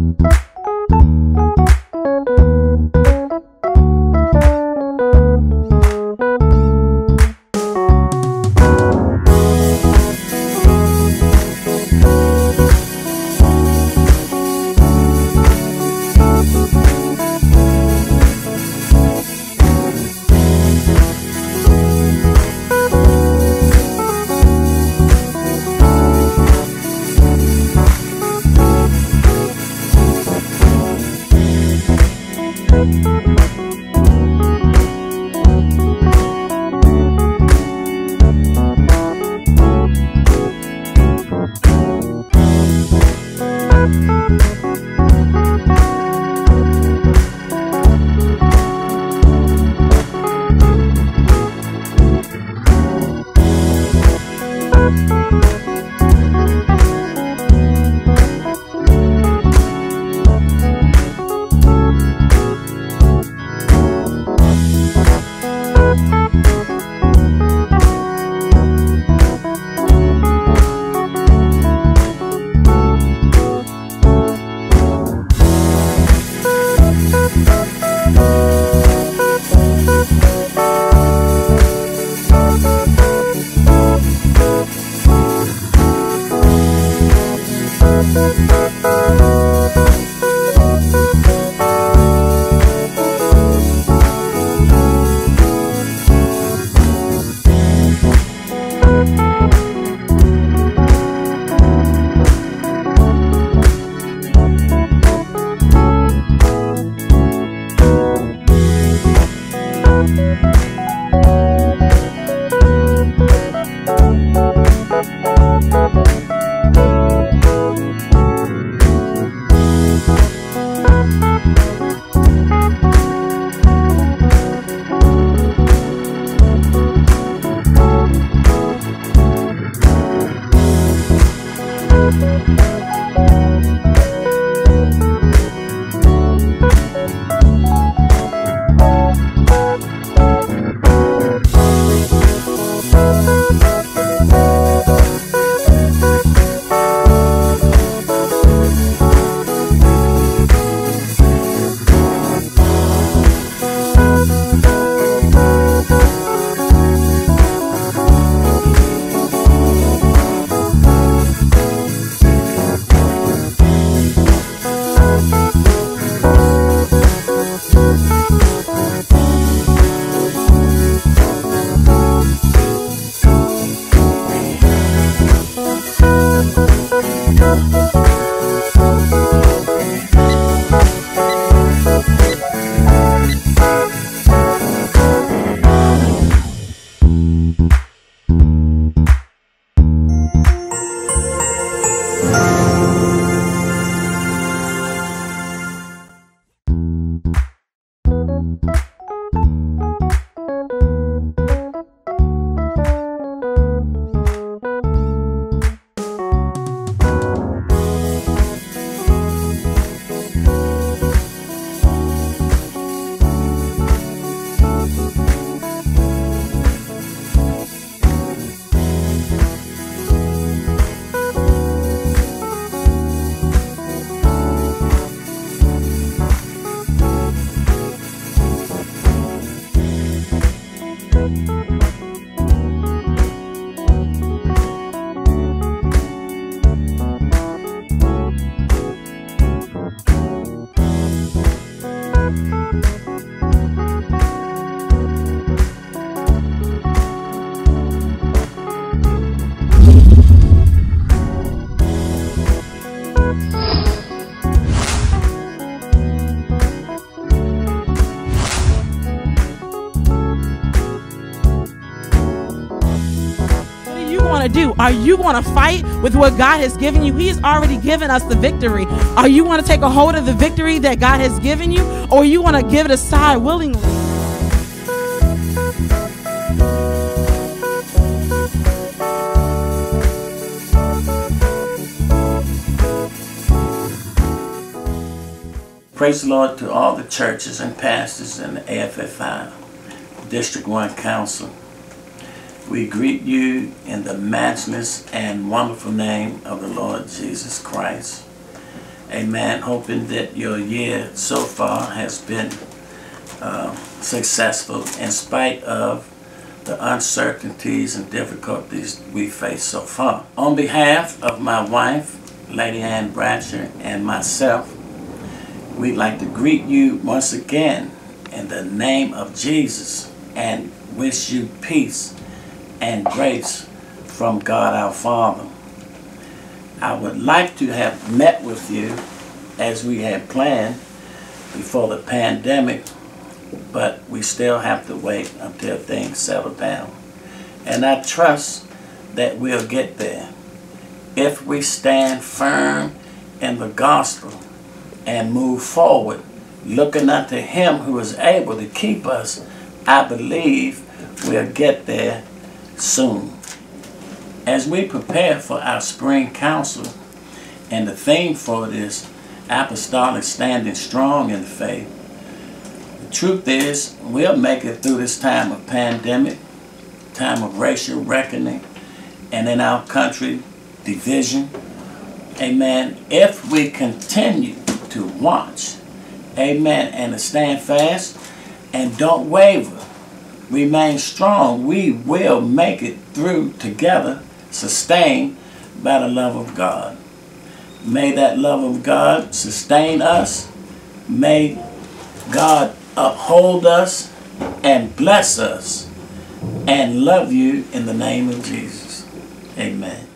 do? Are you going to fight with what God has given you? He's already given us the victory. Are you going to take a hold of the victory that God has given you, or you want to give it aside willingly? Praise the Lord to all the churches and pastors in the AFFI, District 1 Council. We greet you in the matchless and wonderful name of the Lord Jesus Christ. Amen. Hoping that your year so far has been uh, successful in spite of the uncertainties and difficulties we face so far. On behalf of my wife, Lady Ann Bratcher, and myself, we'd like to greet you once again in the name of Jesus and wish you peace and grace from God our Father. I would like to have met with you as we had planned before the pandemic, but we still have to wait until things settle down. And I trust that we'll get there if we stand firm in the gospel and move forward, looking unto Him who is able to keep us. I believe we'll get there soon. As we prepare for our spring council, and the theme for it is apostolic standing strong in the faith, the truth is we'll make it through this time of pandemic, time of racial reckoning, and in our country, division. Amen. If we continue to watch, amen, and to stand fast and don't waver, remain strong, we will make it through together sustained by the love of God. May that love of God sustain us. May God uphold us and bless us and love you in the name of Jesus. Amen.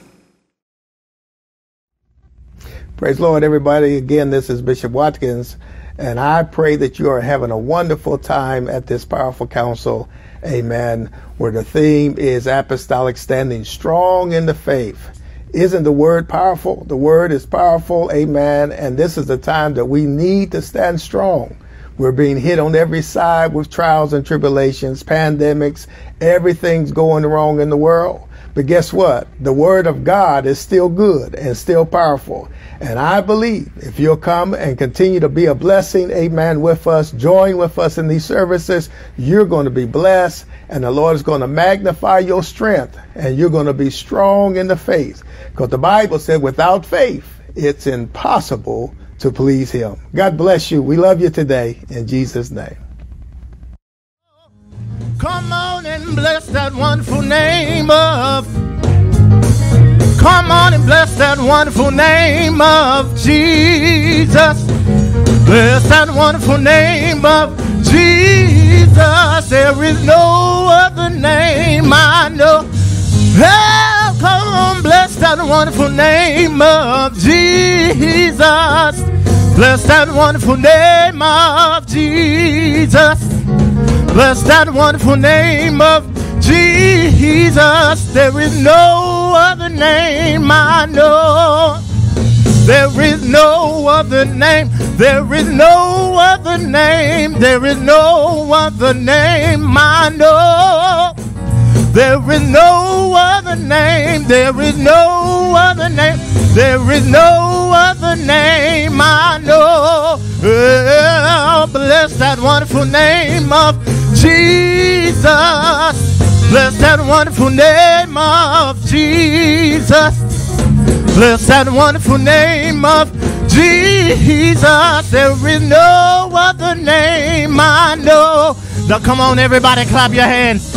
Praise Lord, everybody. Again, this is Bishop Watkins, and I pray that you are having a wonderful time at this powerful council amen, where the theme is apostolic standing strong in the faith. Isn't the word powerful? The word is powerful, amen, and this is the time that we need to stand strong. We're being hit on every side with trials and tribulations, pandemics, everything's going wrong in the world. But guess what? The word of God is still good and still powerful. And I believe if you'll come and continue to be a blessing, amen, with us, join with us in these services, you're going to be blessed and the Lord is going to magnify your strength and you're going to be strong in the faith. Because the Bible said without faith, it's impossible to please him. God bless you. We love you today in Jesus' name. Come on and bless that wonderful name of. Come on and bless that wonderful name of Jesus. Bless that wonderful name of Jesus. There is no other name I know. Oh, come on, bless that wonderful name of Jesus. Bless that wonderful name of Jesus. Bless that wonderful name of Jesus. There is no other name I know. There is no other name. There is no other name. There is no other name I know. There is no other name. There is no other name. There is no other name I know. Oh, bless that wonderful name of Jesus. Bless that wonderful name of Jesus. Bless that wonderful name of Jesus. There is no other name I know. Now, come on, everybody, clap your hands.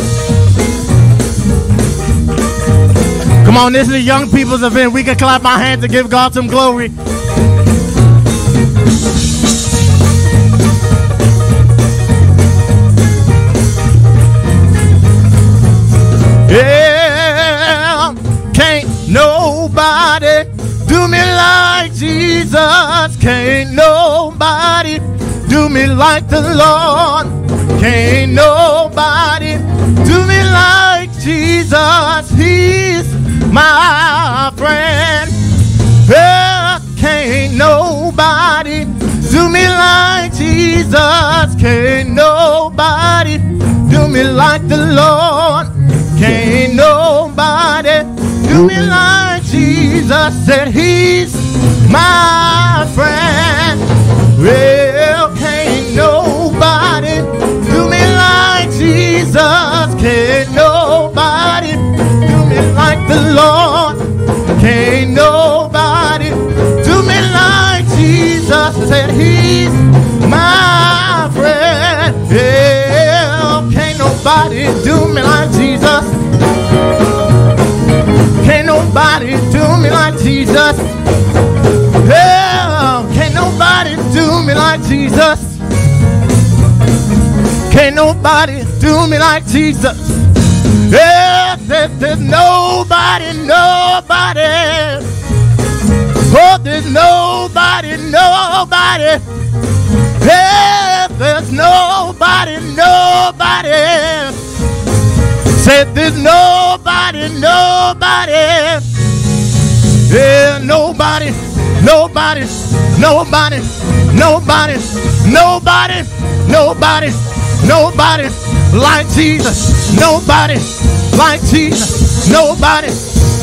Come on, this is a young people's event. We can clap our hands and give God some glory. Nobody do me like Jesus. Can't nobody do me like the Lord. Can't nobody do me like Jesus. He's my friend. Yeah, can't nobody do me like Jesus. Can't nobody do me like the Lord. Can't nobody do me like Jesus said he's my friend. Well, can't nobody do me like Jesus. Can't nobody do me like the Lord. Can't nobody do me like Jesus. Said he's my friend. Yeah, can't nobody do me like Jesus. Yeah, can't nobody do me like Jesus. Can't nobody do me like Jesus. Yeah, there's, there's nobody, nobody. Oh, there's nobody, nobody. Yeah, there's nobody, nobody. Said there's nobody, nobody. Yeah, nobody, nobody, nobody, nobody, nobody, nobody, nobody like Jesus. Nobody like Jesus. Nobody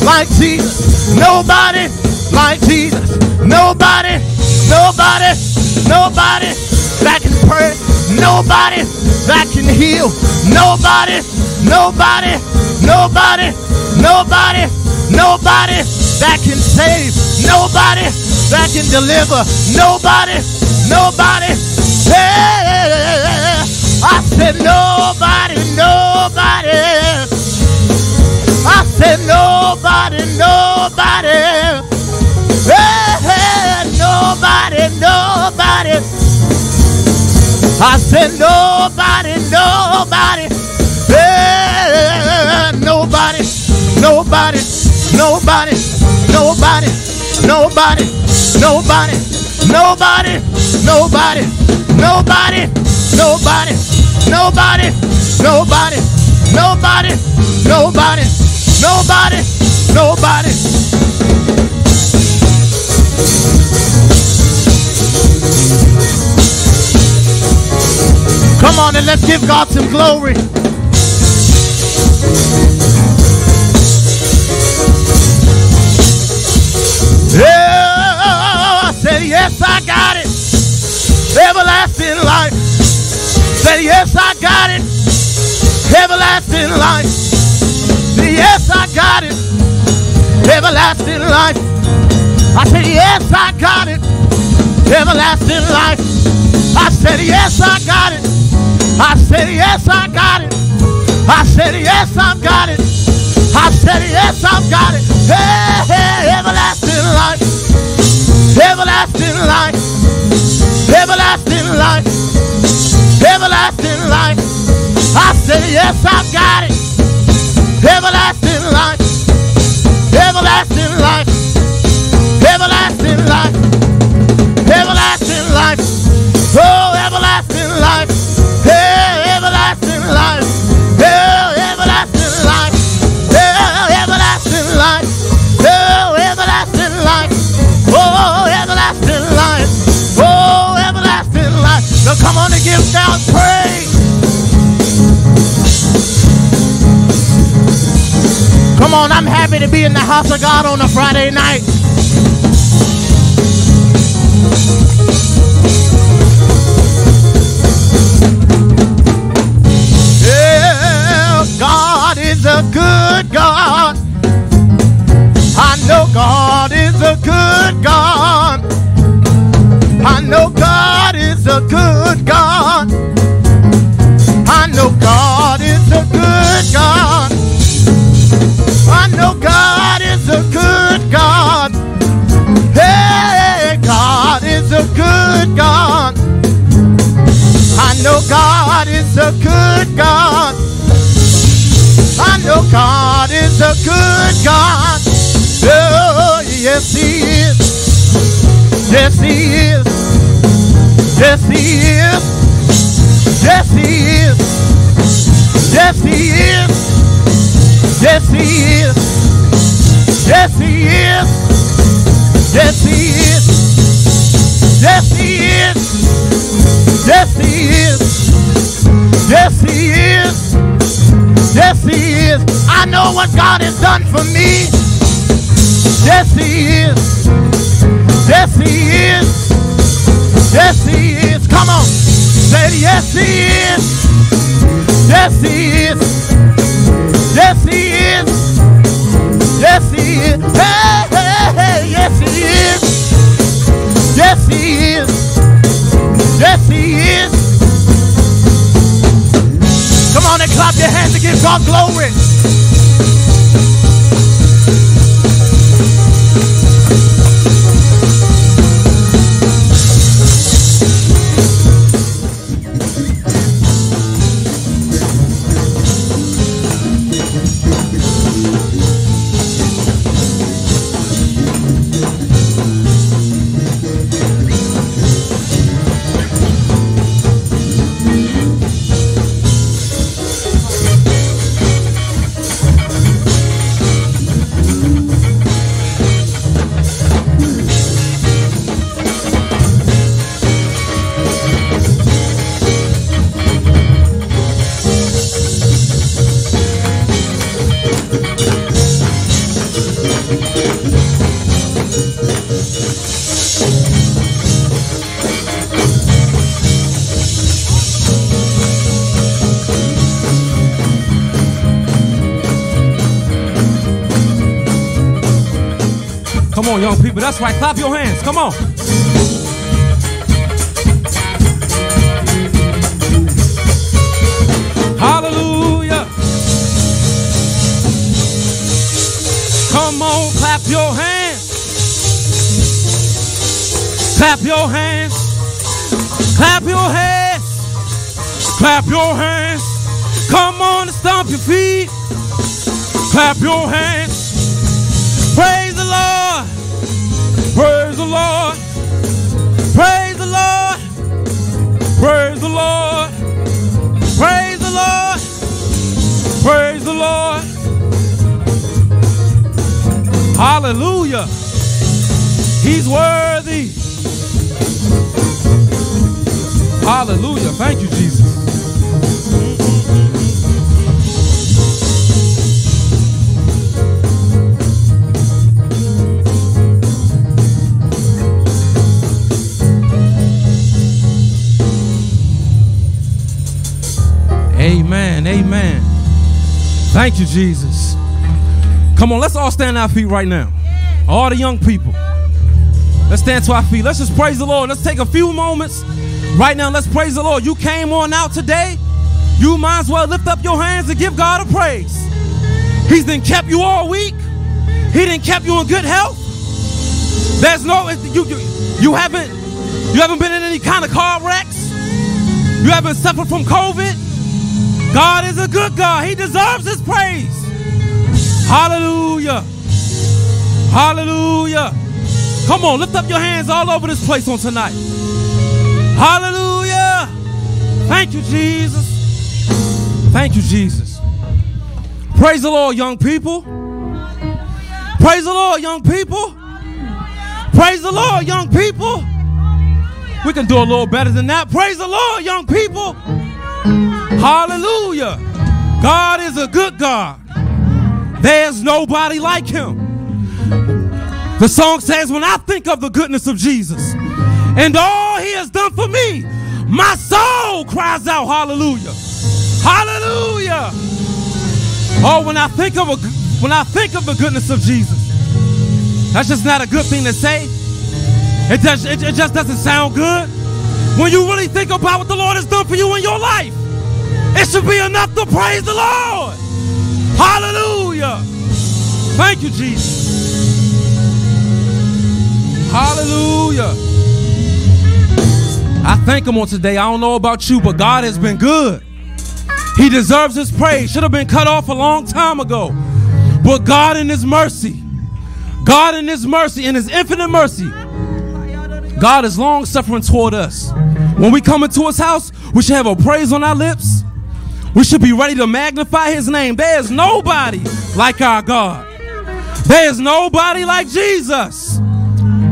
like Jesus. Nobody like Jesus. Nobody, nobody, nobody that can pray. Nobody that can heal. Nobody, nobody, nobody, nobody, nobody that can save. Nobody that can deliver. Nobody, nobody. Hey, I said nobody, nobody. I said nobody, nobody. Nobody, nobody. I said nobody, nobody. Nobody, nobody, nobody, nobody, nobody, nobody, nobody, nobody, nobody, nobody, nobody, nobody, nobody, nobody, nobody, nobody. Come on and let's give God some glory. Yeah, I said, yes, I got it. Everlasting life. Said, yes, I got it. Everlasting life. Yes, I got it. Everlasting life. I said, yes, I got it. Everlasting life. I said, yes, I got it. I said, yes, I got it. I said, yes, I've got it. I said, yes, I've got it. Hey, hey, everlasting life. Everlasting life. Everlasting life. Everlasting life. I said, yes, I've got it. Everlasting life. Everlasting life. Everlasting life. Come on and give God praise. Come on, I'm happy to be in the house of God on a Friday night. Yeah, God is a good God. I know God is a good God. I know God is a good God. I know God is a good God. I know God is a good God. Hey, God is a good God. I know God is a good God. I know God is a good God. Oh, yes, He is. Yes, He is. Yes, He is. Yes, He is. Yes, He is. Yes, He is. Yes, He is. Yes, He is. Yes, He is. Yes, He is. Yes, He is. Yes, is. I know what God has done for me. Yes, He is. Yes, He is. Yes, He is. Come on. Say, yes, He is. Yes, He is. Yes, He is. Yes, He is. Hey, hey, hey. Yes, He is. Yes, He is. Yes, He is. Come on and clap your hands and give God glory. That's right. Clap your hands. Come on. Hallelujah. Come on, clap your hands. Clap your hands. Clap your hands. Clap your hands. Come on and stomp your feet. Clap your hands. Praise the Lord. Praise the Lord. Praise the Lord. Hallelujah. He's worthy. Hallelujah. Thank you, Jesus. Amen. Thank you, Jesus. Come on, let's all stand on our feet right now. All the young people. Let's stand to our feet. Let's just praise the Lord. Let's take a few moments right now. Let's praise the Lord. You came on out today. You might as well lift up your hands and give God a praise. He's been kept you all week. He didn't kept you in good health. There's no you, you you haven't you haven't been in any kind of car wrecks. You haven't suffered from COVID. God is a good God. He deserves his praise. Hallelujah. Hallelujah. Come on, lift up your hands all over this place on tonight. Hallelujah. Thank you, Jesus. Thank you, Jesus. Praise the Lord, young people. Praise the Lord, young people. Praise the Lord, young people. We can do a little better than that. Praise the Lord, young people. Hallelujah. God is a good God. There's nobody like him. The song says, When I think of the goodness of Jesus and all he has done for me, my soul cries out, Hallelujah. Hallelujah. Oh, when I think of a, when I think of the goodness of Jesus, that's just not a good thing to say. It, it, it just doesn't sound good. When you really think about what the Lord has done for you in your life, it should be enough to praise the Lord. Hallelujah. Thank you, Jesus. Hallelujah. I thank him on today. I don't know about you, but God has been good. He deserves his praise. Should have been cut off a long time ago. But God in his mercy, God in his mercy, in his infinite mercy, God is long suffering toward us. When we come into his house, we should have a praise on our lips. We should be ready to magnify his name. There is nobody like our God. There is nobody like Jesus.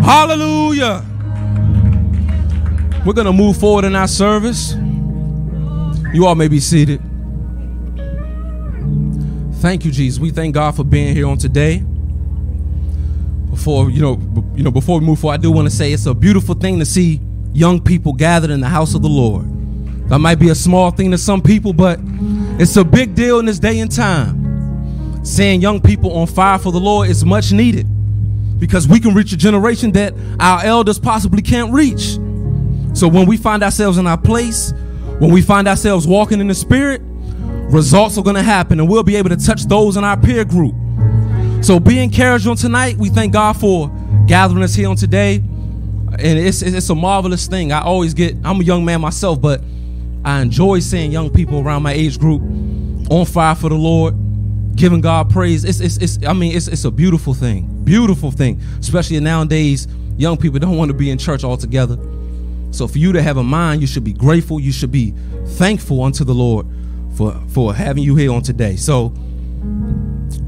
Hallelujah. We're going to move forward in our service. You all may be seated. Thank you, Jesus. We thank God for being here on today. Before you know, you know, before we move forward, I do want to say it's a beautiful thing to see young people gathered in the house of the Lord. That might be a small thing to some people, but it's a big deal in this day and time. Seeing young people on fire for the Lord is much needed because we can reach a generation that our elders possibly can't reach. So when we find ourselves in our place, when we find ourselves walking in the Spirit, results are going to happen and we'll be able to touch those in our peer group. So be encouraged on tonight. We thank God for gathering us here on today. And it's, it's a marvelous thing. I always get, I'm a young man myself, but I enjoy seeing young people around my age group on fire for the Lord, giving God praise. It's, it's, it's I mean, it's, it's a beautiful thing. Beautiful thing. Especially nowadays, young people don't want to be in church altogether. So for you to have a mind, you should be grateful. You should be thankful unto the Lord for, for having you here on today. So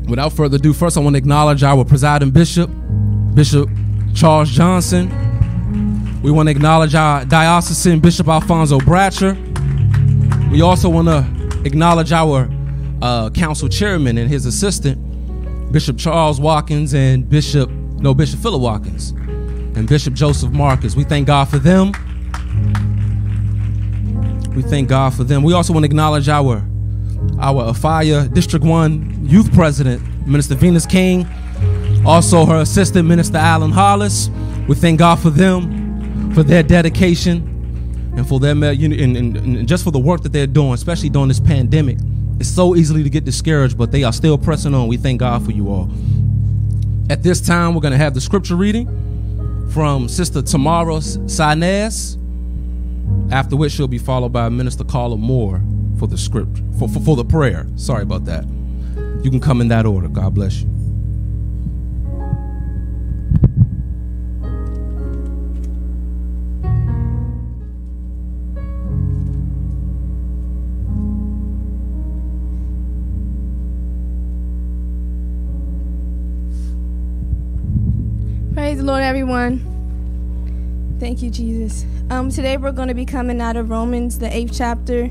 without further ado, first I want to acknowledge our presiding bishop, Bishop Charles Johnson. We want to acknowledge our diocesan Bishop Alfonso Bratcher. We also want to acknowledge our uh, council chairman and his assistant, Bishop Charles Watkins and Bishop, no, Bishop Philip Watkins and Bishop Joseph Marcus. We thank God for them. We thank God for them. We also want to acknowledge our our AFIYA District 1 Youth President, Minister Venus King. Also, her assistant, Minister Alan Hollis. We thank God for them, for their dedication, and for their uh, and, and, and just for the work that they're doing, especially during this pandemic. It's so easily to get discouraged, but they are still pressing on. We thank God for you all. At this time, we're going to have the scripture reading from Sister Tamara Sinez, after which she'll be followed by Minister Carla Moore for the script, for, for, for the prayer. Sorry about that. You can come in that order. God bless you. Lord, everyone. Thank you, Jesus. Um, today we're going to be coming out of Romans, the eighth chapter,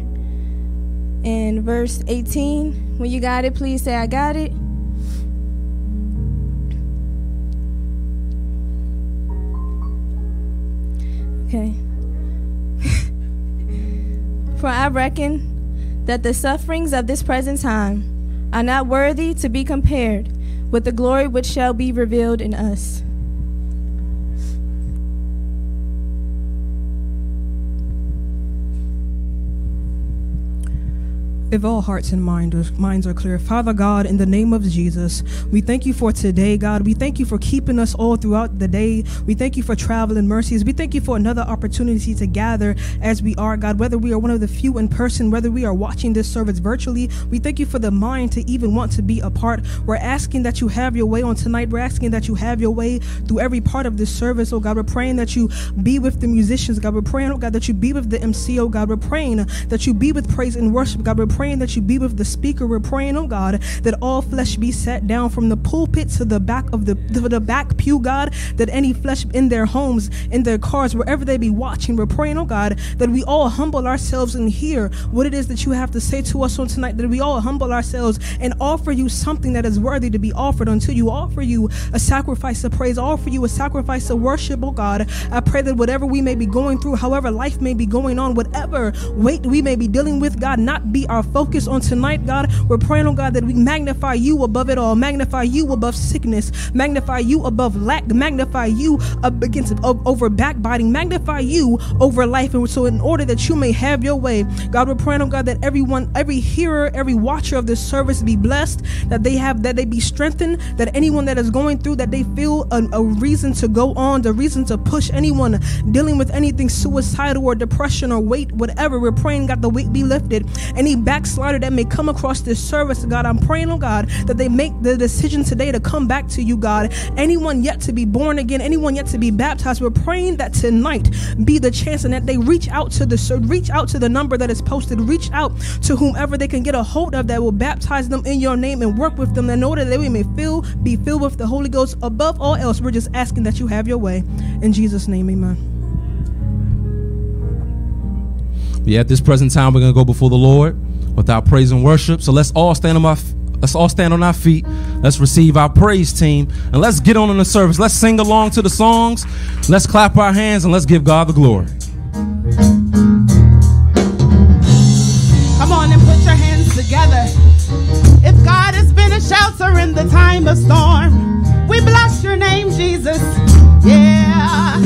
and verse 18. When you got it, please say, I got it. Okay. For I reckon that the sufferings of this present time are not worthy to be compared with the glory which shall be revealed in us. If all hearts and minds are clear, Father God, in the name of Jesus, we thank you for today, God. We thank you for keeping us all throughout the day. We thank you for traveling mercies. We thank you for another opportunity to gather as we are, God, whether we are one of the few in person, whether we are watching this service virtually. We thank you for the mind to even want to be a part. We're asking that you have your way on tonight. We're asking that you have your way through every part of this service, oh God. We're praying that you be with the musicians, God. We're praying, oh God, that you be with the MC, oh God. We're praying that you be with praise and worship, God. We're praying praying that you be with the speaker. We're praying, oh God, that all flesh be set down from the pulpit to the back of the the back pew, God, that any flesh in their homes, in their cars, wherever they be watching, we're praying, oh God, that we all humble ourselves and hear what it is that you have to say to us on tonight, that we all humble ourselves and offer you something that is worthy to be offered until you offer you a sacrifice of praise, offer you a sacrifice of worship, oh God. I pray that whatever we may be going through, however life may be going on, whatever weight we may be dealing with, God, not be our focus on tonight, God. We're praying, oh God, that we magnify you above it all, magnify you above sickness, magnify you above lack, magnify you against over backbiting, magnify you over life. And so, in order that you may have your way, God, we're praying, oh God, that everyone, every hearer, every watcher of this service be blessed, that they have, that they be strengthened, that anyone that is going through, that they feel a, a reason to go on, the reason to push anyone dealing with anything suicidal or depression or weight, whatever. We're praying, God, the weight be lifted. Any backslider that may come across this service, God. I'm praying, oh God, that they make the decision today to come back to you, God. Anyone yet to be born again, anyone yet to be baptized, we're praying that tonight be the chance and that they reach out to the reach out to the number that is posted, reach out to whomever they can get a hold of that will baptize them in your name and work with them in order that we may feel be filled with the Holy Ghost. Above all else, we're just asking that you have your way. In Jesus' name, amen. Yeah, at this present time, we're going to go before the Lord without praise and worship. So let's all stand on our let's all stand on our feet. Let's receive our praise team and let's get on in the service. Let's sing along to the songs. Let's clap our hands and let's give God the glory. Come on and put your hands together. If God has been a shelter in the time of storm, we bless your name, Jesus. Yeah.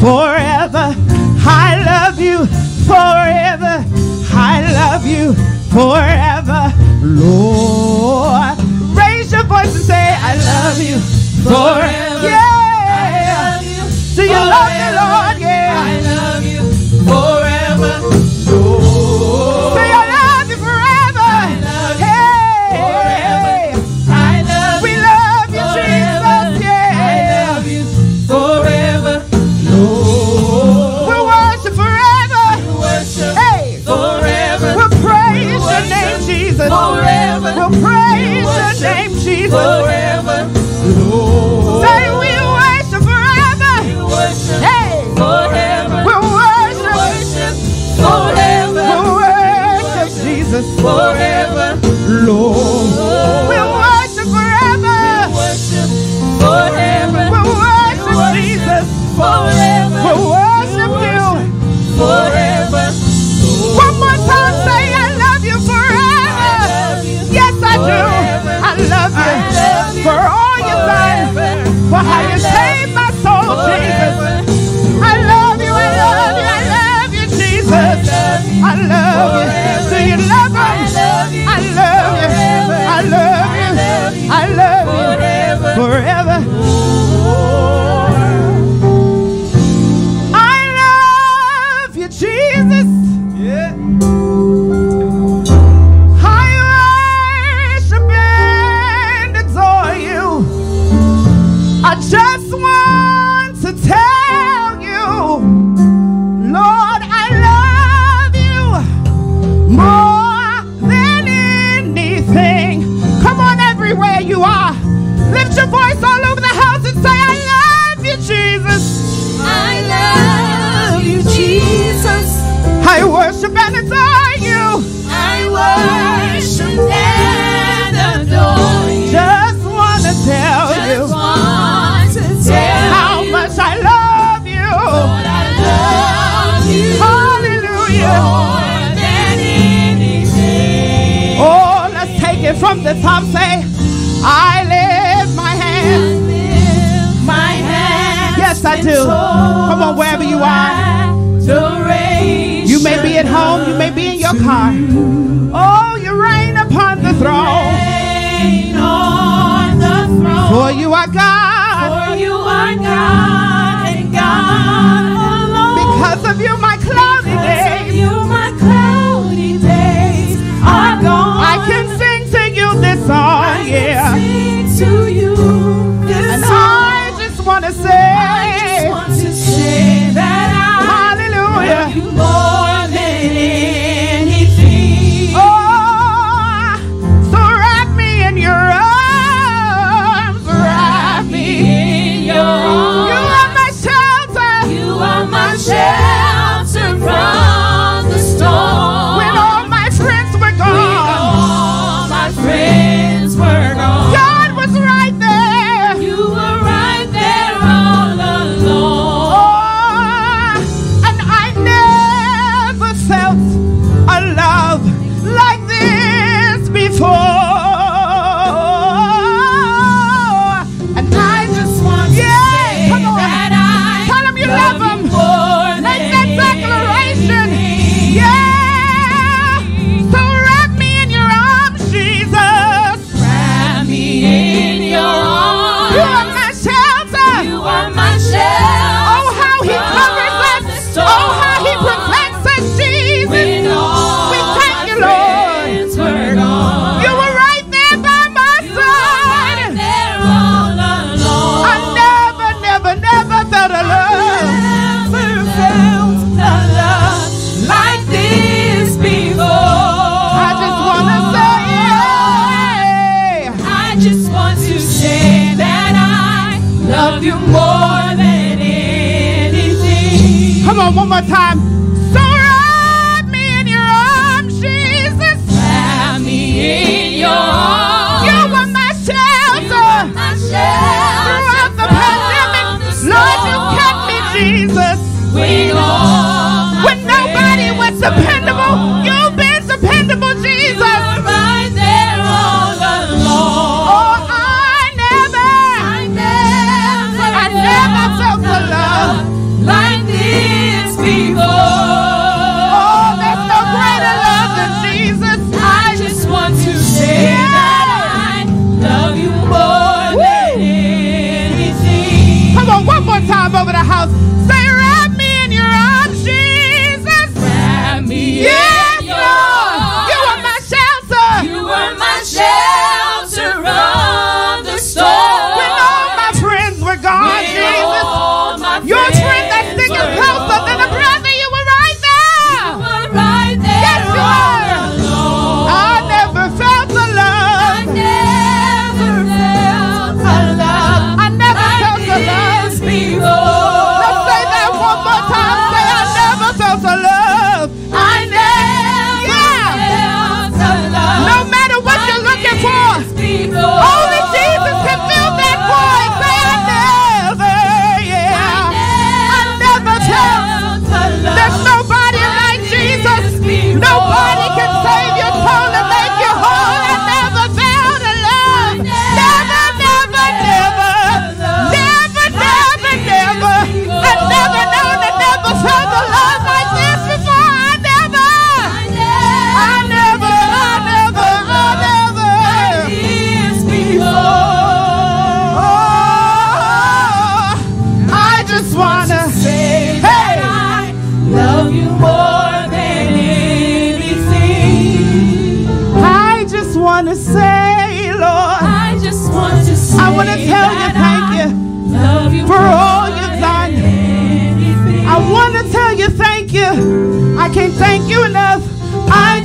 forever. I love you forever. I love you forever, Lord.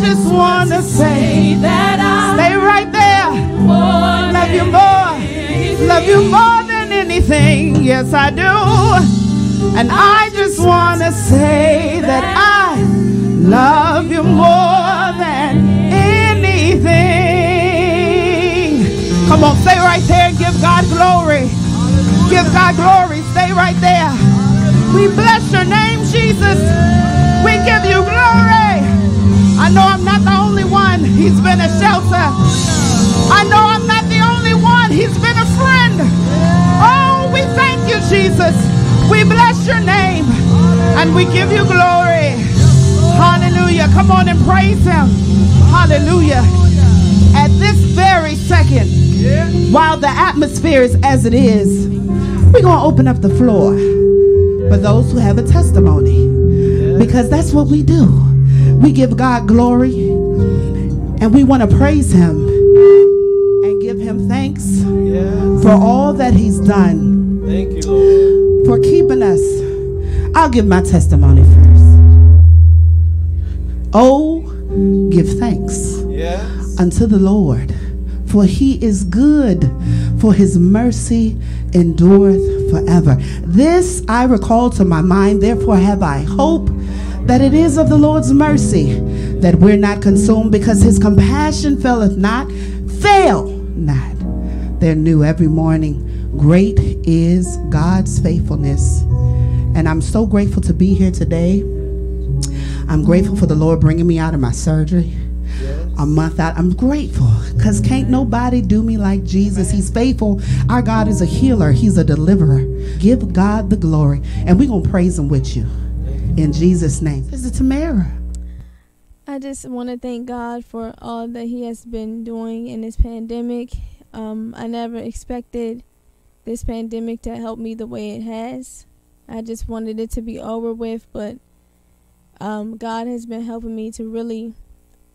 Just want to say, that I stay right there. Love you more. Love you more than anything. Yes, I do. And I just want to say that I love you more than anything. Come on, stay right there and give God glory. Give God glory. Stay right there. We bless your name, Jesus. Know I'm not the only one. He's been a shelter. I know I'm not the only one. He's been a friend. Oh, we thank you, Jesus. We bless your name and we give you glory. Hallelujah. Come on and praise him. Hallelujah. At this very second, while the atmosphere is as it is, we're going to open up the floor for those who have a testimony because that's what we do. We give God glory and we want to praise him and give him thanks for all that he's done. Thank you, Lord. For keeping us. I'll give my testimony first. Oh, give thanks Yes. unto the Lord, for he is good, for his mercy endureth forever. This I recall to my mind, therefore have I hope that it is of the Lord's mercy that we're not consumed, because his compassion faileth not, fail not. They're new every morning. Great is God's faithfulness. And I'm so grateful to be here today. I'm grateful for the Lord bringing me out of my surgery a month out. I'm grateful because can't nobody do me like Jesus. He's faithful. Our God is a healer, He's a deliverer. Give God the glory. And we're going to praise Him with you. In Jesus' name. This is Tamara. I just want to thank God for all that He has been doing in this pandemic. Um, I never expected this pandemic to help me the way it has. I just wanted it to be over with, but um, God has been helping me to really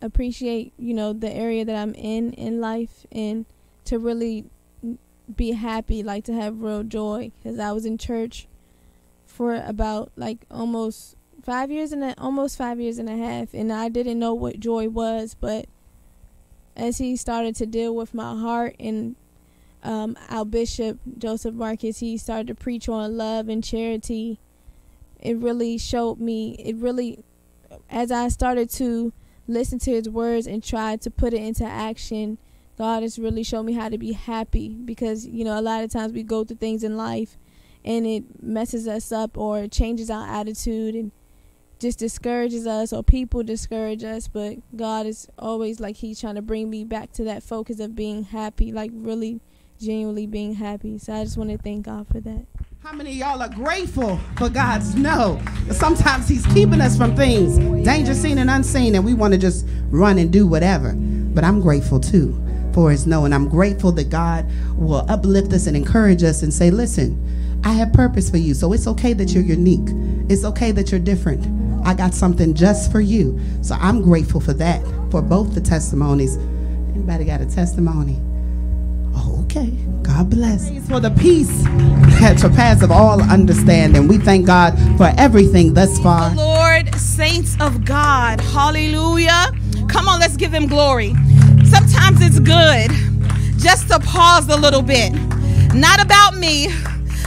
appreciate, you know, the area that I'm in in life and to really be happy, like to have real joy. Because I was in church for about like almost five years and a, almost five years and a half, and I didn't know what joy was. But as he started to deal with my heart, and um, our bishop Joseph Marcus, he started to preach on love and charity, it really showed me. It really, as I started to listen to His words and try to put it into action, God has really shown me how to be happy because you know a lot of times we go through things in life and it messes us up or changes our attitude and just discourages us or people discourage us but god is always like he's trying to bring me back to that focus of being happy like really genuinely being happy so i just want to thank god for that How many y'all are grateful for God's no? Sometimes He's keeping us from things, danger seen and unseen, and we want to just run and do whatever. But I'm grateful too for His no, and I'm grateful that God will uplift us and encourage us and say, listen, I have purpose for you, so it's okay that you're unique. It's okay that you're different. I got something just for you. So I'm grateful for that, for both the testimonies. Anybody got a testimony? Oh, okay. God bless. Praise for the peace that surpasses all understanding. We thank God for everything thus far. Lord, saints of God. Hallelujah. Come on, let's give him glory. Sometimes it's good just to pause a little bit. Not about me,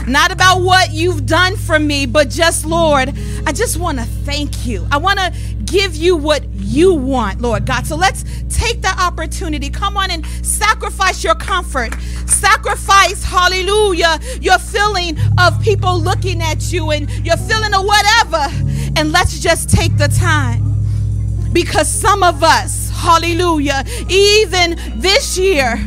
not about what you've done for me, but just, Lord, I just want to thank you. I want to give you what you want, Lord God. So let's take that opportunity. Come on and sacrifice your comfort. Sacrifice, hallelujah, your feeling of people looking at you and your feeling of whatever. And let's just take the time. Because some of us, hallelujah, even this year,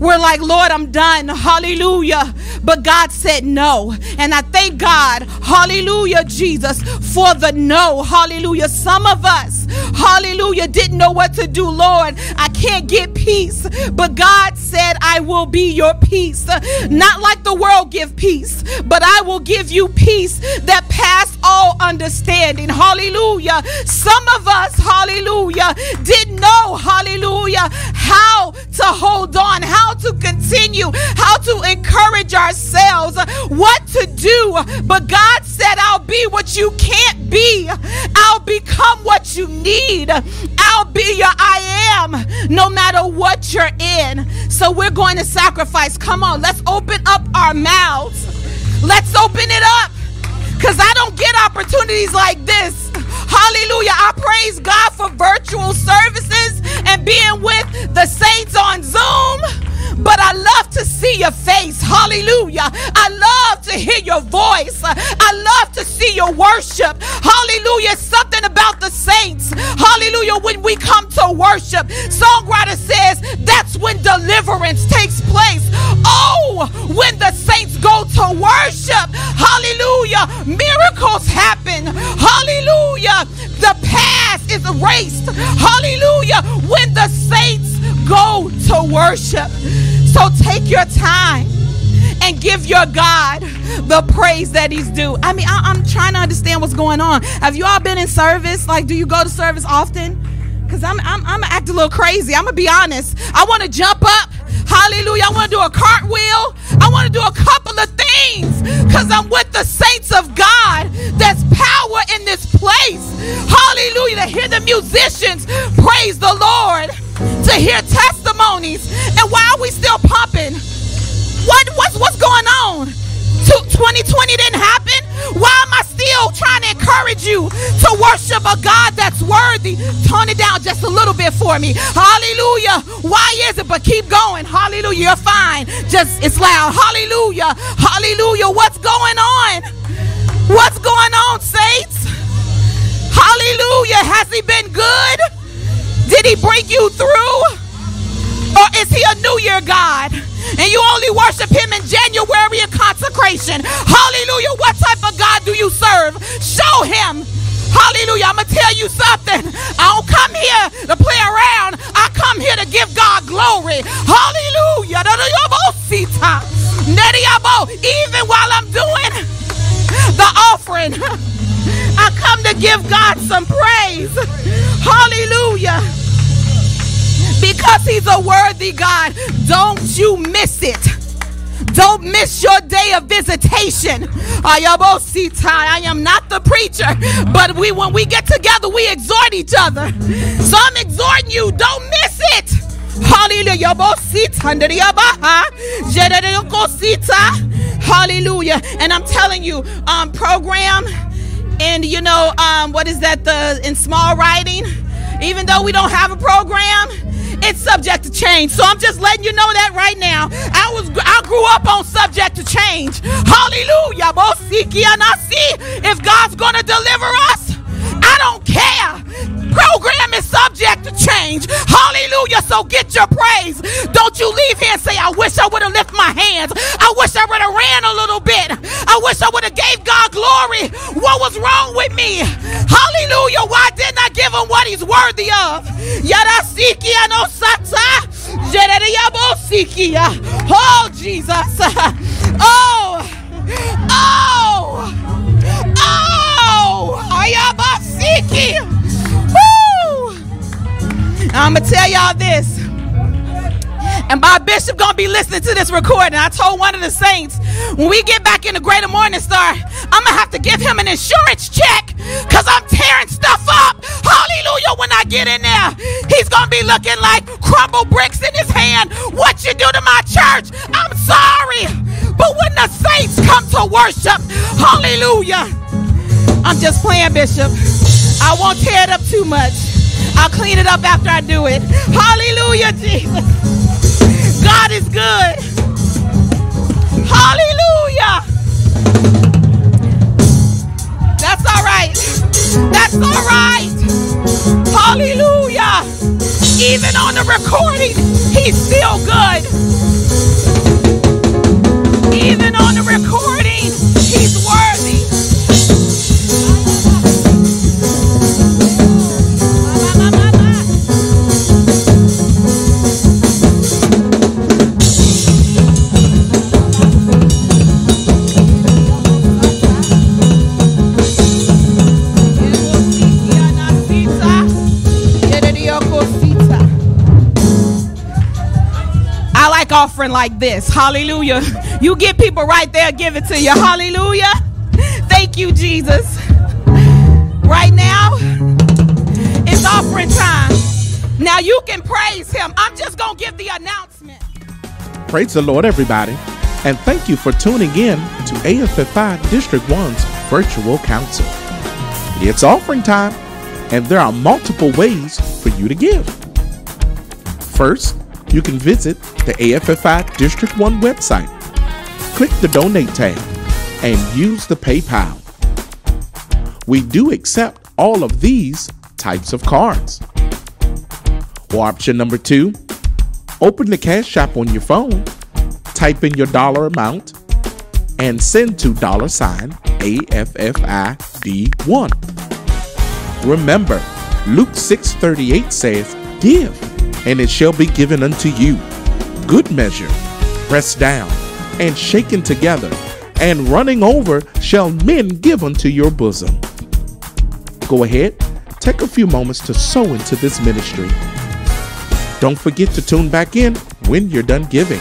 we're like, Lord, I'm done. Hallelujah. But God said no. And I thank God, hallelujah, Jesus, for the no. Hallelujah. Some of us, hallelujah, didn't know what to do. Lord, I can't get peace. But God said, I will be your peace. Not like the world give peace, but I will give you peace that pass all understanding. Hallelujah. Some of us, hallelujah, didn't know, hallelujah, how to hold on, how to continue, how to encourage ourselves, what to do. But God said, I'll be what you can't be. I'll become what you need. I'll be your I am, no matter what you're in. So we're going to sacrifice. Come on, let's open up our mouths. Let's open it up. Because I don't get opportunities like this. Hallelujah. I praise God for virtual services and being with the saints on Zoom. But I love to see your face. Hallelujah. I love to hear your voice. I love to see your worship. Hallelujah. Something about the saints. Hallelujah. When we come to worship, songwriter says that's when deliverance takes place. Oh, when the saints go to worship. Hallelujah. Miracles happen. Hallelujah. The past is erased. Hallelujah. When the saints go to worship. So take your time and give your God the praise that He's due. I mean, I, am trying to understand what's going on. Have you all been in service? Like, do you go to service often? Because I'm, I'm, I'm act a little crazy. I'm to be honest. I want to jump up. Hallelujah. I want to do a cartwheel. I want to do a couple of things because I'm with the saints of God. There's power in this place. Hallelujah. To hear the musicians praise the Lord to hear testimonies. And why are we still pumping? What what's what's going on? 2020 didn't happen. Why am I still trying to encourage you to worship a God that's worthy? Tone it down just a little bit for me. Hallelujah. Why is it? But keep going. Hallelujah. You're fine. Just it's loud. Hallelujah. Hallelujah. What's going on? What's going on, saints? Hallelujah. Has he been good? Did he bring you through? Or is he a New Year God? And you only worship him in January of consecration. Hallelujah. What type of God do you serve? Show him. Hallelujah. I'm going to tell you something. I don't come here to play around. I come here to give God glory. Hallelujah. Even while I'm doing the offering, I come to give God some praise. Hallelujah because he's a worthy God. Don't you miss it. Don't miss your day of visitation. I am not the preacher, but we when we get together, we exhort each other. So I'm exhorting you, don't miss it. Hallelujah. Hallelujah. And I'm telling you, um, program and you know um, what is that the in small writing even though we don't have a program it's subject to change. So i'm just letting you know that right now. I was i grew up on subject to change. Hallelujah. If god's gonna deliver us i don't care program is subject to change. Hallelujah. So get your praise. Don't you leave here and say i wish i would have lifted my hands. I wish i would have ran a little bit. I wish i would have gave god glory. What was wrong with me? Hallelujah. Why didn't i give him what he's worthy of? Oh jesus. Oh. Oh. Oh. Ayabasiki. Woo! I'm gonna tell y'all this. And my bishop gonna be listening to this recording. I told one of the saints when we get back in the Greater Morning Star, I'm gonna have to give him an insurance check because I'm tearing stuff up. Hallelujah! When I get in there, he's gonna be looking like crumble bricks in his hand. What you do to my church? I'm sorry, but when the saints come to worship, Hallelujah! I'm just playing, Bishop. I won't tear it up too much. I'll clean it up after I do it. Hallelujah, Jesus. God is good. Hallelujah. That's all right. That's all right. Hallelujah. Even on the recording, he's still good. Even on the recording, he's worthy. Offering like this. Hallelujah. You get people right there, give it to you. Hallelujah. Thank you, Jesus. Right now, it's offering time. Now you can praise him. I'm just going to give the announcement. Praise the Lord, everybody. And thank you for tuning in to AFFI District 1's Virtual Council. It's offering time, and there are multiple ways for you to give. First, you can visit the AFFI District 1 website. Click the Donate tab and use the PayPal. We do accept all of these types of cards. Or option number two, open the Cash App on your phone, type in your dollar amount, and send to dollar sign AFFID1. Remember, Luke 6:38 says, "Give, and it shall be given unto you. Good measure, pressed down, and shaken together, and running over shall men give unto your bosom." Go ahead, take a few moments to sow into this ministry. Don't forget to tune back in when you're done giving.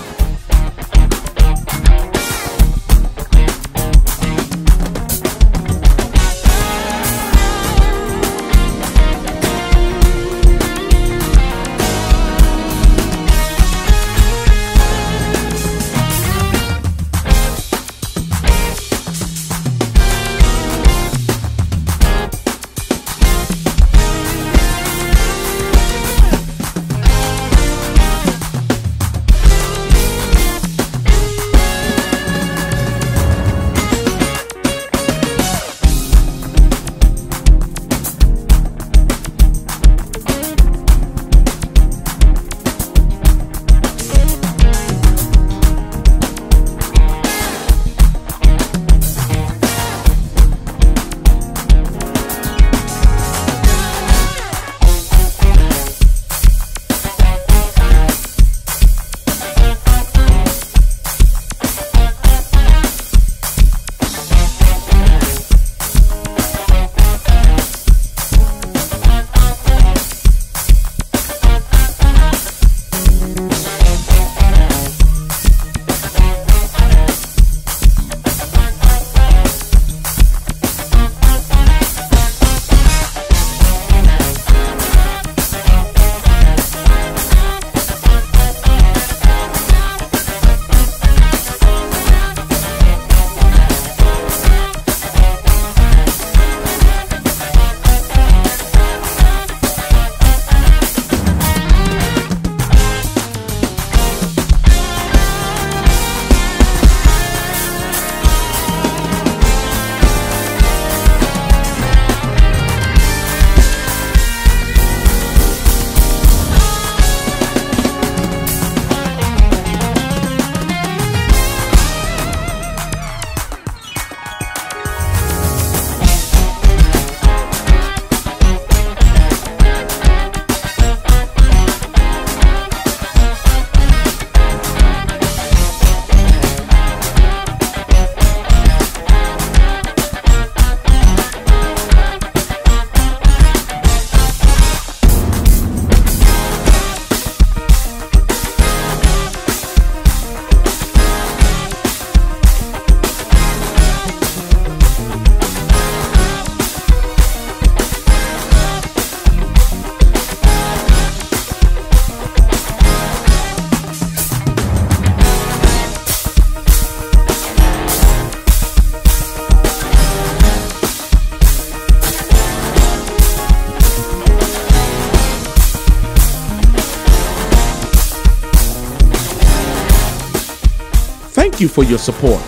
Thank you for your support.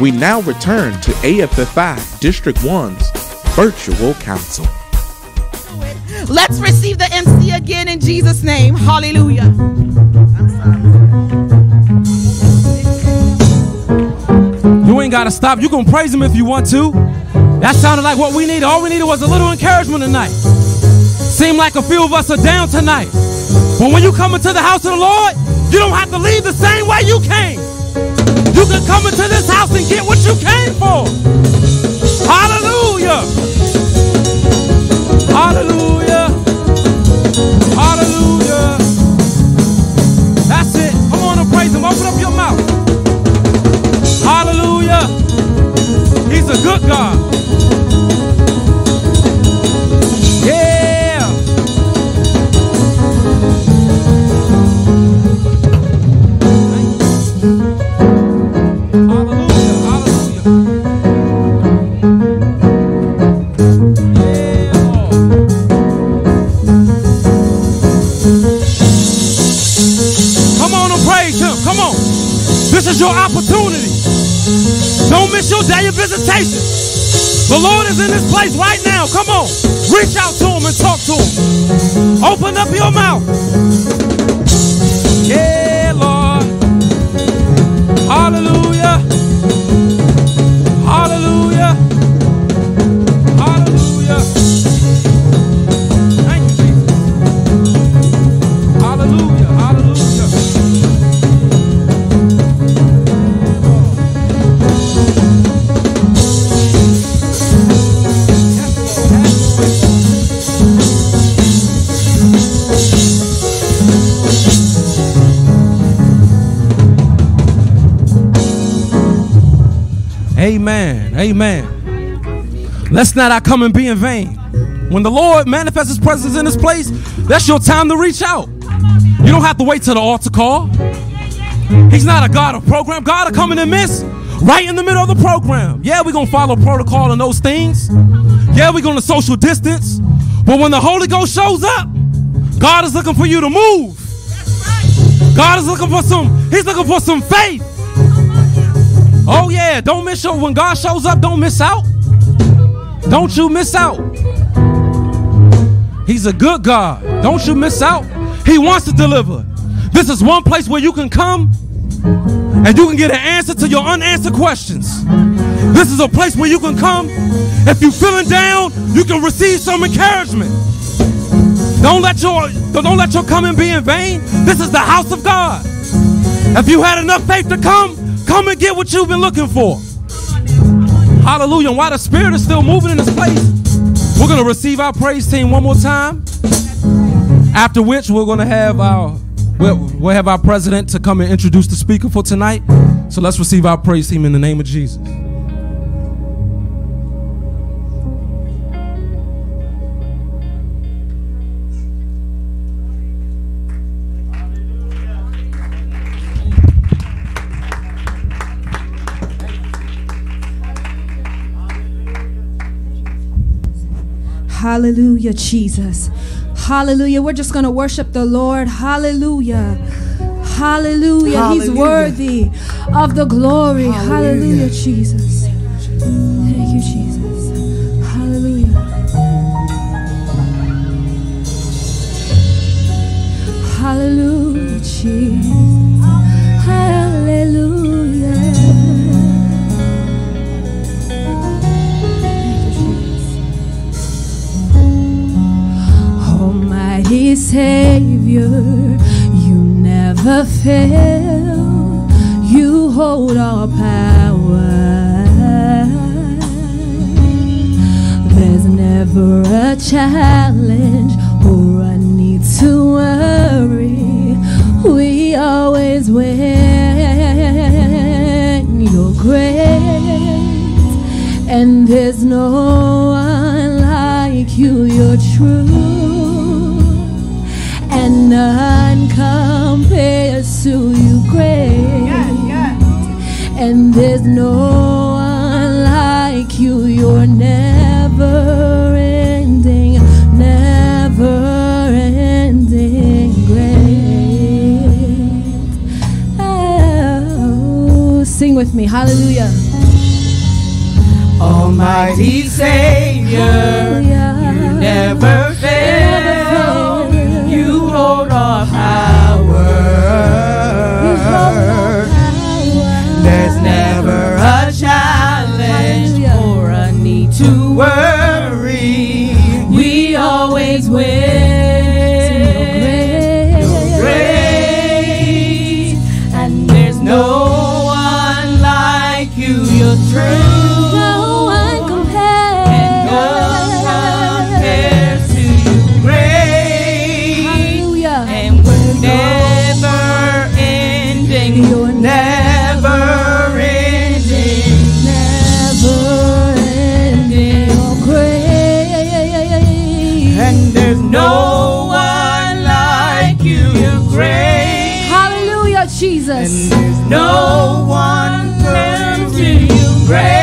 We now return to AFFI District 1's Virtual Council. Let's receive the MC again in Jesus' name. Hallelujah. You ain't gotta stop. You can praise him if you want to. That sounded like what we needed. All we needed was a little encouragement tonight. Seemed like a few of us are down tonight. But when you come into the house of the Lord, you don't have to leave the same way you came. You can come into this house and get what you came for. Hallelujah. Hallelujah. Hallelujah. That's it. Come on and praise him. Open up your mouth. Hallelujah. He's a good God. Don't your day of visitation. The Lord is in this place right now. Come on. Reach out to him and talk to him. Open up your mouth. Let's not our come and be in vain. When the Lord manifests his presence in this place, that's your time to reach out. You don't have to wait till the altar call. He's not a God of program. God come in the midst, right in the middle of the program. Yeah, we're going to follow protocol and those things. Yeah, we're going to social distance. But when the Holy Ghost shows up, God is looking for you to move. God is looking for some, he's looking for some faith. Oh yeah, don't miss out. when God shows up, don't miss out. Don't you miss out. He's a good God. Don't you miss out. He wants to deliver. This is one place where you can come and you can get an answer to your unanswered questions. This is a place where you can come. If you're feeling down, you can receive some encouragement. Don't let your don't let your coming be in vain. This is the house of God. If you had enough faith to come, come and get what you've been looking for. Hallelujah. And while the Spirit is still moving in this place, we're going to receive our praise team one more time. After which, we're going to have our we'll, we'll have our president to come and introduce the speaker for tonight. So let's receive our praise team in the name of Jesus. Hallelujah, Jesus. Hallelujah. We're just going to worship the Lord. Hallelujah. Hallelujah. He's worthy of the glory. Hallelujah, Jesus. Thank you, Jesus. Hallelujah. Hallelujah, Jesus. Savior, you never fail. You hold all power. There's never a challenge or a need to worry. We always win. You're great, and there's no one like you. You're true There's no one like you, you're never ending, never ending great. Oh, sing with me, hallelujah. Almighty Savior, hallelujah. you never No one can do you great.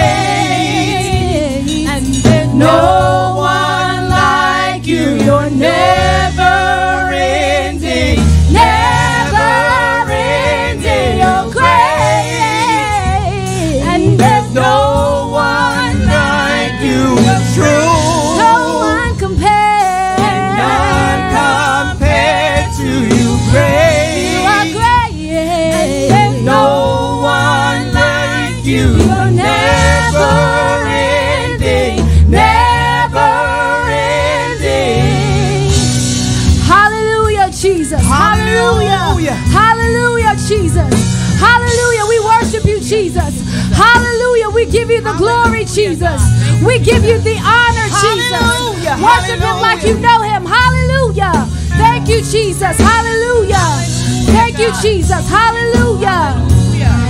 give you the honor, Hallelujah. Jesus. Worship Hallelujah. Him like you know Him. Hallelujah. Thank you, Jesus. Hallelujah. Hallelujah Thank you, Jesus. Hallelujah.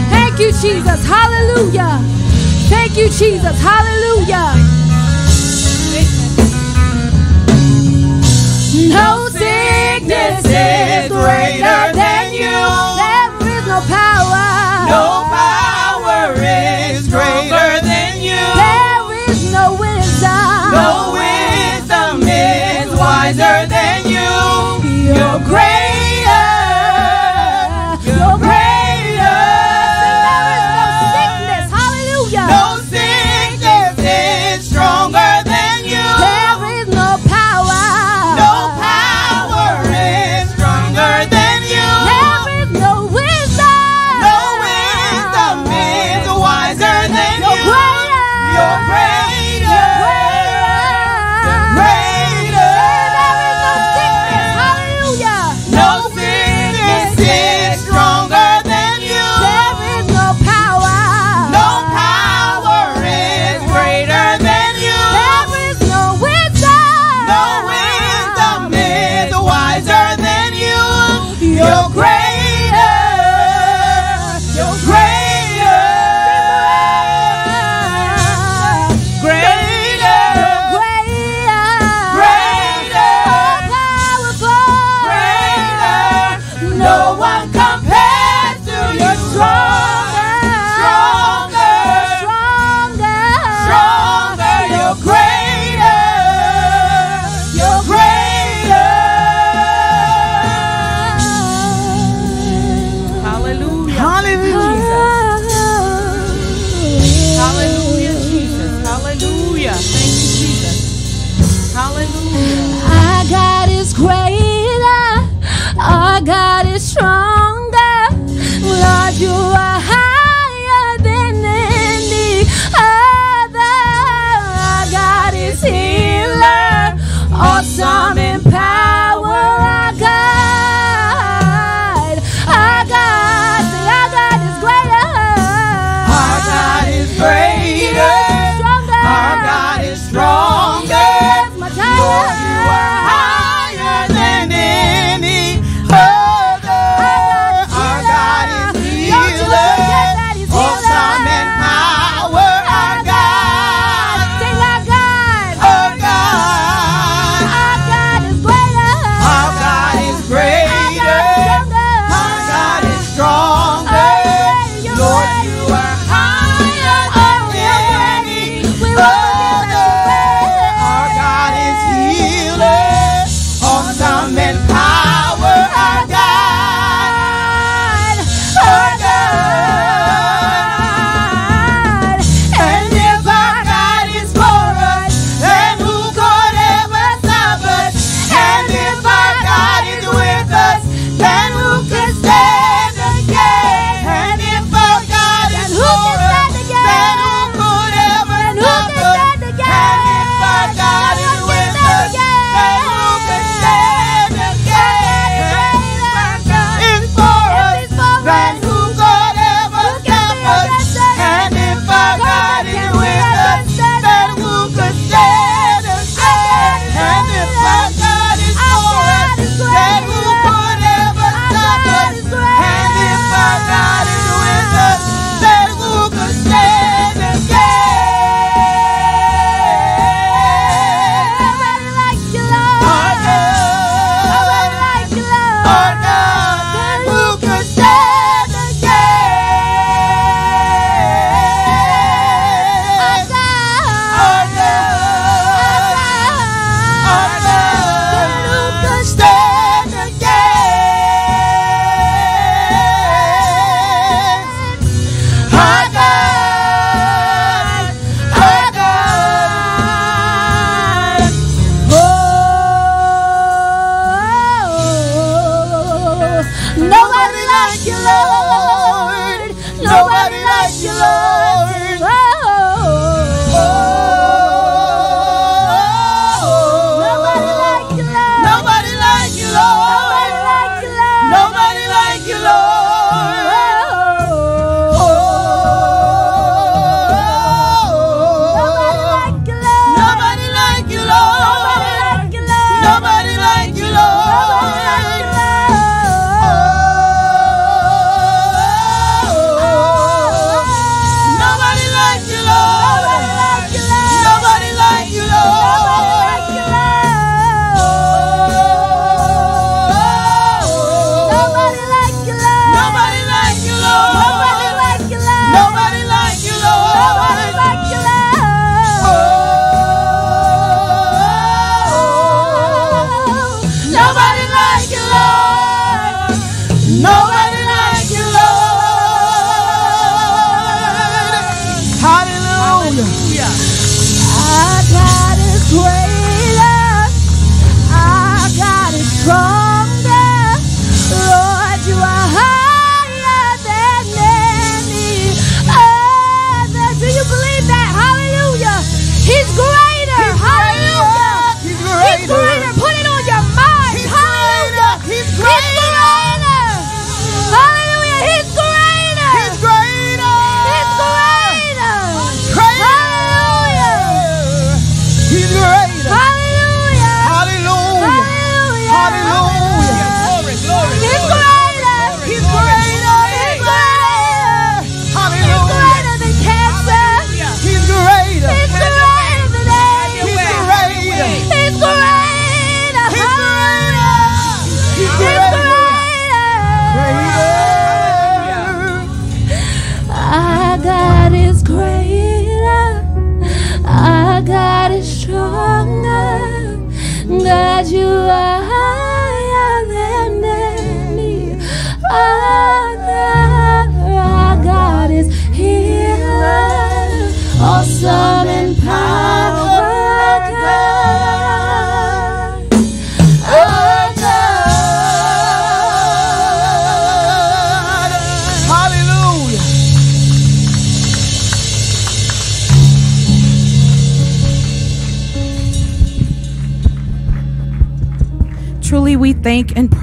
Thank you, Jesus. Hallelujah. Thank you, Jesus. Hallelujah. No sickness is greater than you. There is no power. No power is greater. wiser than you. you're great. No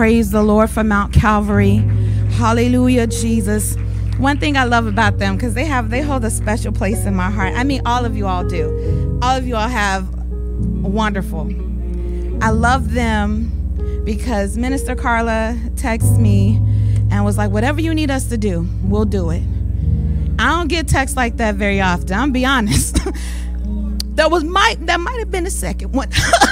praise the Lord for Mount Calvary. Hallelujah, Jesus. One thing I love about them because they have they hold a special place in my heart. I mean, all of you all do. All of you all have wonderful. I love them because Minister Carla texted me and was like, "Whatever you need us to do, we'll do it." I don't get texts like that very often. I'm be honest. that was might that might have been the second one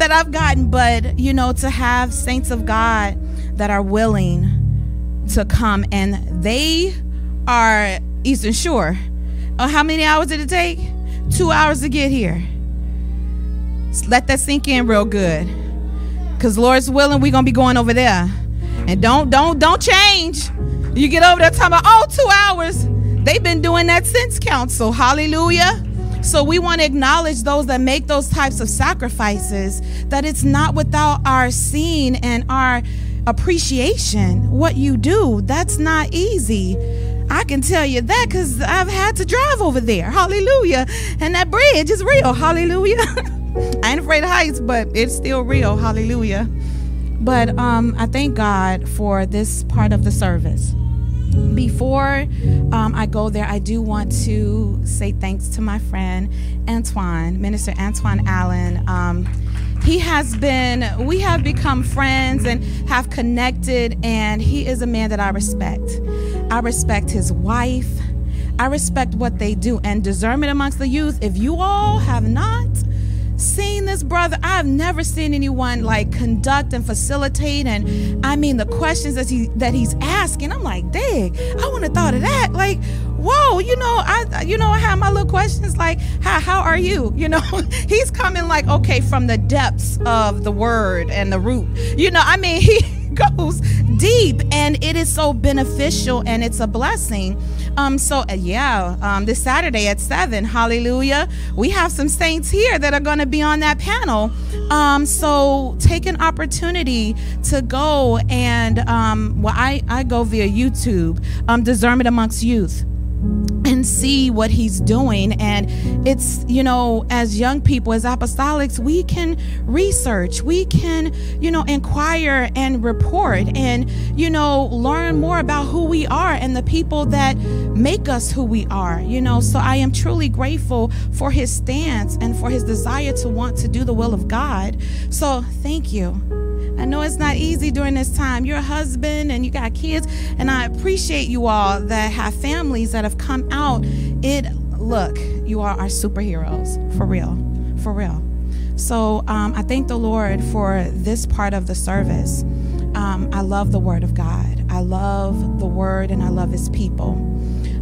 that I've gotten, but you know, to have saints of God that are willing to come and they are Eastern Shore. Oh, how many hours did it take? Two hours to get here. Let that sink in real good. Cause Lord's willing, we're gonna be going over there. And don't don't don't change. You get over there talking about oh two hours. They've been doing that since council. Hallelujah. So we want to acknowledge those that make those types of sacrifices, that it's not without our seeing and our appreciation what you do. That's not easy. I can tell you that because I've had to drive over there. Hallelujah. And that bridge is real. Hallelujah. I ain't afraid of heights, but it's still real. Hallelujah. But um, I thank God for this part of the service. Before um, I go there, I do want to say thanks to my friend Antoine, Minister Antoine Allen. Um, he has been, we have become friends and have connected, and he is a man that I respect. I respect his wife. I respect what they do. And discernment amongst the youth, if you all have not seen this brother, I've never seen anyone like conduct and facilitate. And I mean, the questions that he that he's asking, I'm like, dang, I wouldn't have thought of that. Like, whoa, you know, I you know, I have my little questions like, how how are you? You know, he's coming like, okay, from the depths of the word and the root. You know, I mean, he goes deep and it is so beneficial and it's a blessing. Um, so uh, yeah, um, this Saturday at seven, hallelujah. We have some saints here that are going to be on that panel. Um, so take an opportunity to go and um, well, I I go via YouTube, um, discernment amongst youth and see what he's doing. And it's you know as young people as apostolics we can research we can you know inquire and report and you know learn more about who we are and the people that make us who we are you know. So i am truly grateful for his stance and for his desire to want to do the will of god. So thank you I know it's not easy during this time. You're a husband and you got kids, and I appreciate you all that have families that have come out. It look, you are our superheroes for real, for real. So um, I thank the Lord for this part of the service. Um, I love the Word of God. I love the Word and I love His people.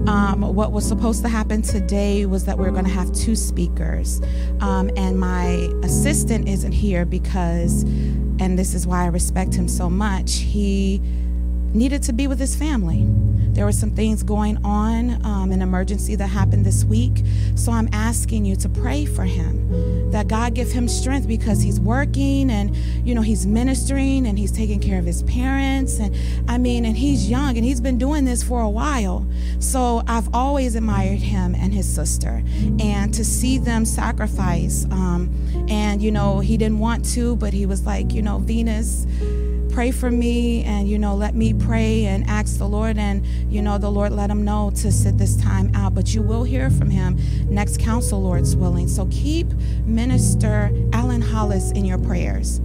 Um, what was supposed to happen today was that we are going to have two speakers, um, and my assistant isn't here because, and this is why I respect him so much. He needed to be with his family. There were some things going on, um, an emergency that happened this week. So I'm asking you to pray for him, that God give him strength because he's working and you know he's ministering and he's taking care of his parents and I mean and he's young and he's been doing this for a while. So I've always admired him and his sister and to see them sacrifice um, and you know he didn't want to but he was like you know Venus pray for me and you know let me pray and ask the lord and you know the lord let him know to sit this time out. But you will hear from him next council lord's willing. So keep minister alan hollis in your prayers.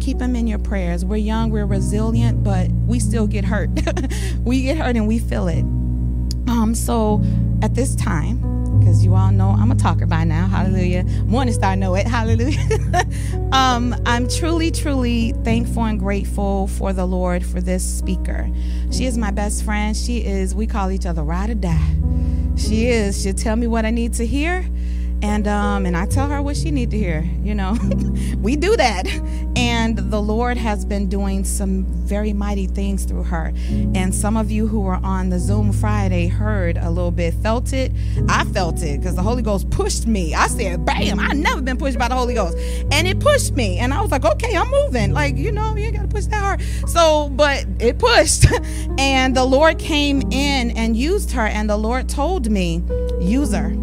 Keep him in your prayers. We're young we're resilient but we still get hurt. We get hurt and we feel it. Um so at this time because you all know I'm a talker by now. Hallelujah. Morning star know it. Hallelujah. um, I'm truly, truly thankful and grateful for the Lord for this speaker. She is my best friend. She is, we call each other ride or die. She is. She'll tell me what I need to hear and um and I tell her what she need to hear you know. We do that. And the Lord has been doing some very mighty things through her. And some of you who were on the Zoom Friday heard a little bit felt it. I felt it because the Holy Ghost pushed me. I said bam! I never been pushed by the Holy Ghost. And it pushed me. And I was like okay I'm moving. Like you know you gotta push that hard. So but it pushed. And the Lord came in and used her. And the Lord told me use her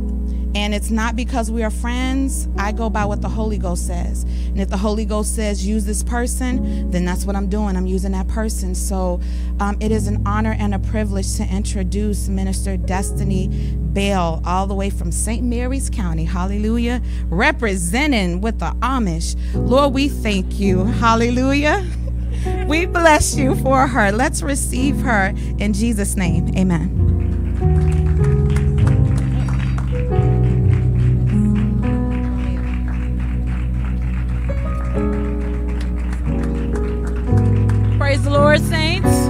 and it's not because we are friends. I go by what the Holy Ghost says. And if the Holy Ghost says use this person, then that's what I'm doing. I'm using that person. So um, it is an honor and a privilege to introduce Minister Destiny Bell, all the way from St. Mary's County. Hallelujah. Representing with the Amish. Lord, we thank you. Hallelujah. We bless you for her. Let's receive her in Jesus' name. Amen. Lord, saints.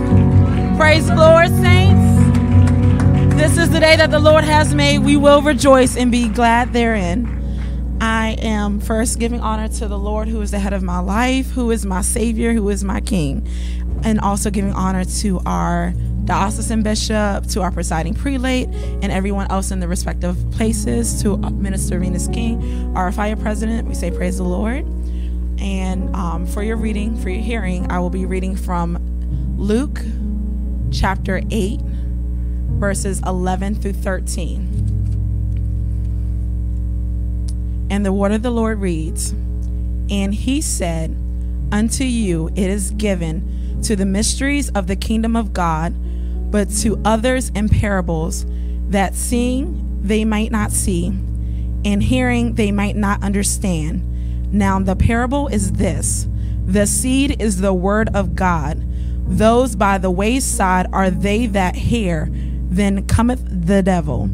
Praise the Lord, saints. This is the day that the Lord has made. We will rejoice and be glad therein. I am first giving honor to the Lord, who is the head of my life, who is my Savior, who is my King, and also giving honor to our diocesan bishop, to our presiding prelate, and everyone else in the respective places, to Minister Venus King, AFIYA president. We say, Praise the Lord. And um, for your reading, for your hearing, I will be reading from Luke chapter 8, verses 11 through 13. And the word of the Lord reads And he said, Unto you it is given to the mysteries of the kingdom of God, but to others in parables, that seeing they might not see, and hearing they might not understand. Now, the parable is this the seed is the word of God. Those by the wayside are they that hear. Then cometh the devil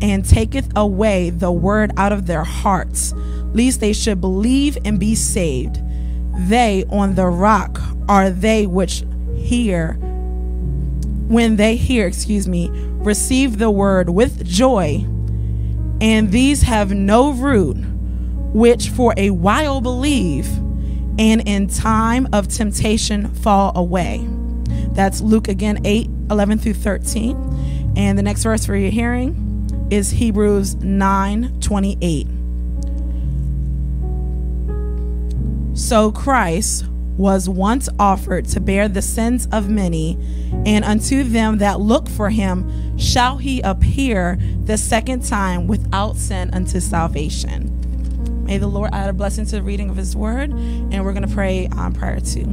and taketh away the word out of their hearts, lest they should believe and be saved. They on the rock are they which hear, when they hear, excuse me, receive the word with joy, and these have no root which for a while believe, and in time of temptation fall away. That's Luke again 8 11 through 13. And the next verse for your hearing is Hebrews 9 28. So Christ was once offered to bear the sins of many, and unto them that look for him shall he appear the second time without sin unto salvation. May the Lord add a blessing to the reading of His word. And we're going to pray um, prior to.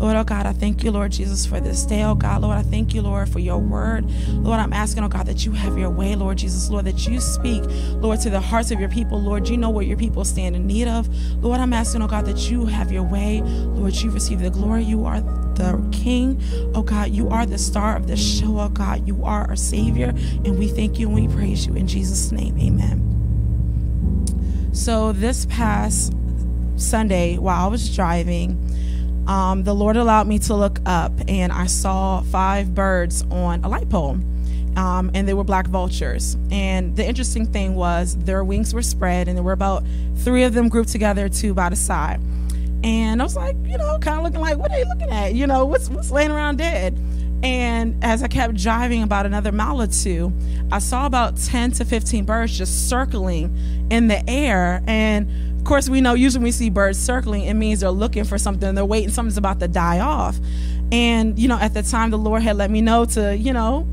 Lord, oh God, I thank you, Lord Jesus, for this day, oh God. Lord, I thank you, Lord, for your word. Lord, I'm asking, oh God, that you have your way, Lord Jesus, Lord, that you speak, Lord, to the hearts of your people. Lord, you know what your people stand in need of. Lord, I'm asking, oh God, that you have your way. Lord, you receive the glory. You are the King. Oh God, you are the star of the show, oh God. You are our Savior. And we thank you and we praise you. In Jesus' name, amen. So this past Sunday, while I was driving, um, the Lord allowed me to look up and I saw five birds on a light pole. Um, and they were black vultures. And the interesting thing was their wings were spread, and there were about three of them grouped together, two by the side. And I was like, you know, kind of looking like, what are they looking at? You know, what's what's laying around dead? And as I kept driving about another mile or two, I saw about 10 to 15 birds just circling in the air. And of course, we know usually when we see birds circling, it means they're looking for something. They're waiting. Something's about to die off. And, you know, at the time, the Lord had let me know to, you know,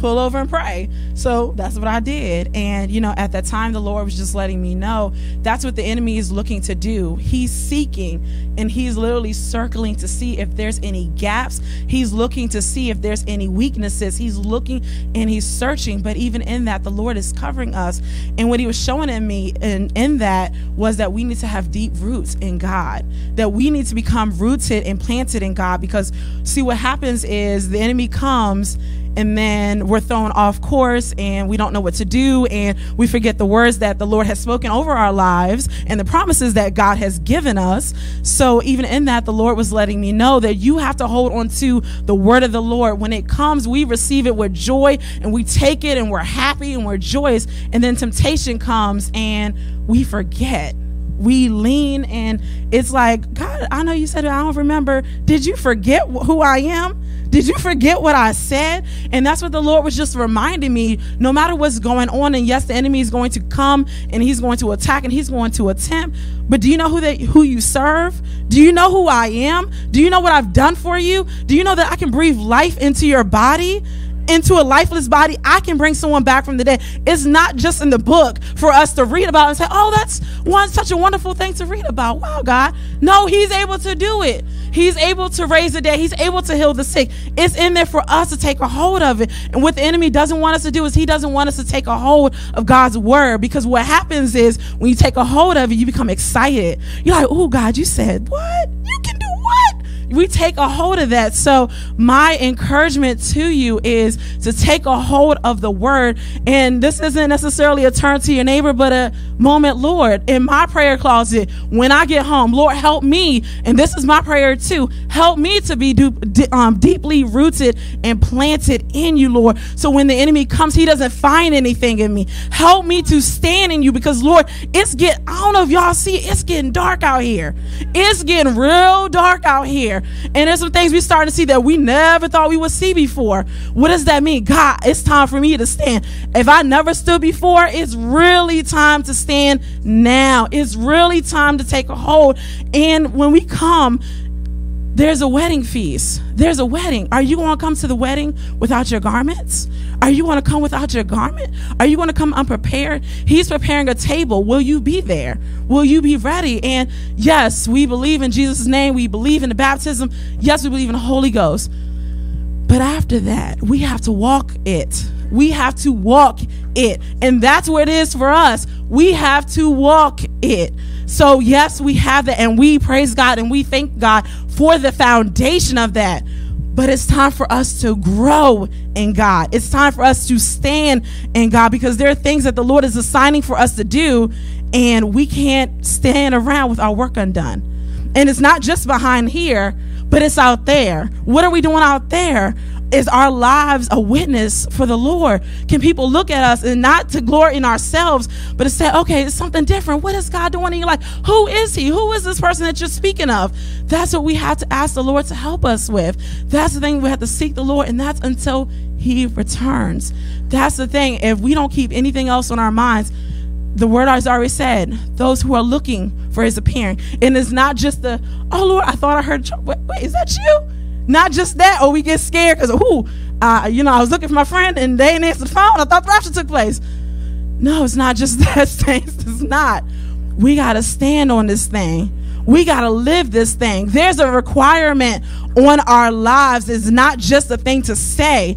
pull over and pray. So that's what I did. And, you know, at that time, the Lord was just letting me know that's what the enemy is looking to do. He's seeking and he's literally circling to see if there's any gaps. He's looking to see if there's any weaknesses. He's looking and he's searching. But even in that, the Lord is covering us. And what he was showing in me and in that was that we need to have deep roots in God, that we need to become rooted and planted in God. Because see, what happens is the enemy comes and then we're thrown off course and we don't know what to do and we forget the words that the Lord has spoken over our lives and the promises that God has given us. So even in that the Lord was letting me know that you have to hold on to the word of the Lord. When it comes, we receive it with joy and we take it and we're happy and we're joyous and then temptation comes and we forget we lean and it's like god i know you said it i don't remember did you forget who i am did you forget what I said? And that's what the Lord was just reminding me. No matter what's going on, and yes, the enemy is going to come and he's going to attack and he's going to attempt. But do you know who they who you serve? Do you know who I am? Do you know what I've done for you? Do you know that I can breathe life into your body? Into a lifeless body, I can bring someone back from the dead. It's not just in the book for us to read about and say, oh, that's one such a wonderful thing to read about. Wow, God. No, He's able to do it. He's able to raise the dead. He's able to heal the sick. It's in there for us to take a hold of it. And what the enemy doesn't want us to do is he doesn't want us to take a hold of God's word because what happens is when you take a hold of it, you become excited. You're like, oh, God, you said what? You can do what? We take a hold of that. So my encouragement to you is to take a hold of the word. And this isn't necessarily a turn to your neighbor, but a moment, Lord, in my prayer closet, when I get home, Lord, help me. And this is my prayer too. Help me to be um, deeply rooted and planted in you, Lord. So when the enemy comes, he doesn't find anything in me. Help me to stand in you because Lord, it's get, I don't know if y'all see, it's getting dark out here. It's getting real dark out here. And there's some things we starting to see that we never thought we would see before. What does that mean? God, it's time for me to stand. If I never stood before, it's really time to stand now. It's really time to take a hold. And when we come, there's a wedding feast. There's a wedding. Are you going to come to the wedding without your garments? Are you going to come without your garment? Are you going to come unprepared? He's preparing a table. Will you be there? Will you be ready? And yes, we believe in Jesus' name. We believe in the baptism. Yes, we believe in the Holy Ghost. But after that, we have to walk it. We have to walk it. And that's what it is for us. We have to walk it. So, yes, we have that. And we praise God and we thank God for the foundation of that. But it's time for us to grow in God. It's time for us to stand in God because there are things that the Lord is assigning for us to do, and we can't stand around with our work undone. And it's not just behind here, but it's out there. What are we doing out there? is our lives a witness for the Lord? Can people look at us and not to glory in ourselves, but to say, okay, it's something different. What is God doing in your life? Who is He? Who is this person that you're speaking of? That's what we have to ask the Lord to help us with. That's the thing we have to seek the Lord, and that's until He returns. That's the thing. If we don't keep anything else on our minds, the word has already said, those who are looking for his appearing. And it's not just the, oh Lord, I thought I heard, wait, wait is that you? Not just that, or we get scared because, who, uh, you know, I was looking for my friend and they didn't answer the phone. I thought the rapture took place. No, it's not just that, saints. It's not. We got to stand on this thing. We got to live this thing. There's a requirement on our lives. It's not just a thing to say,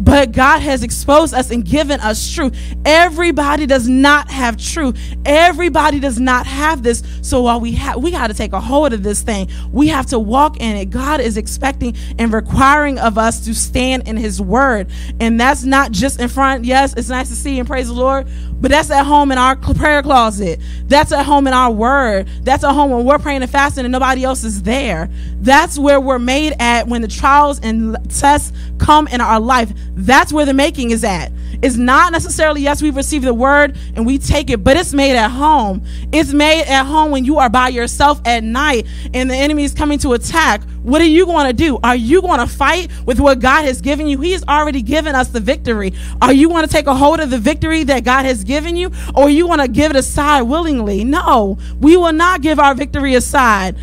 but God has exposed us and given us truth. Everybody does not have truth. Everybody does not have this. So while we have, we got to take a hold of this thing. We have to walk in it. God is expecting and requiring of us to stand in His Word, and that's not just in front. Yes, it's nice to see and praise the Lord, but that's at home in our prayer closet. That's at home in our Word. That's at home when we're praying and fasting and nobody else is there. That's where we're made at when the trials and tests come in our life. That's where the making is at. It's not necessarily, yes, we've received the word and we take it, but it's made at home. It's made at home when you are by yourself at night and the enemy is coming to attack. What are you going to do? Are you going to fight with what God has given you? He has already given us the victory. Are you going to take a hold of the victory that God has given you, or you want to give it aside willingly? No, we will not give our victory aside.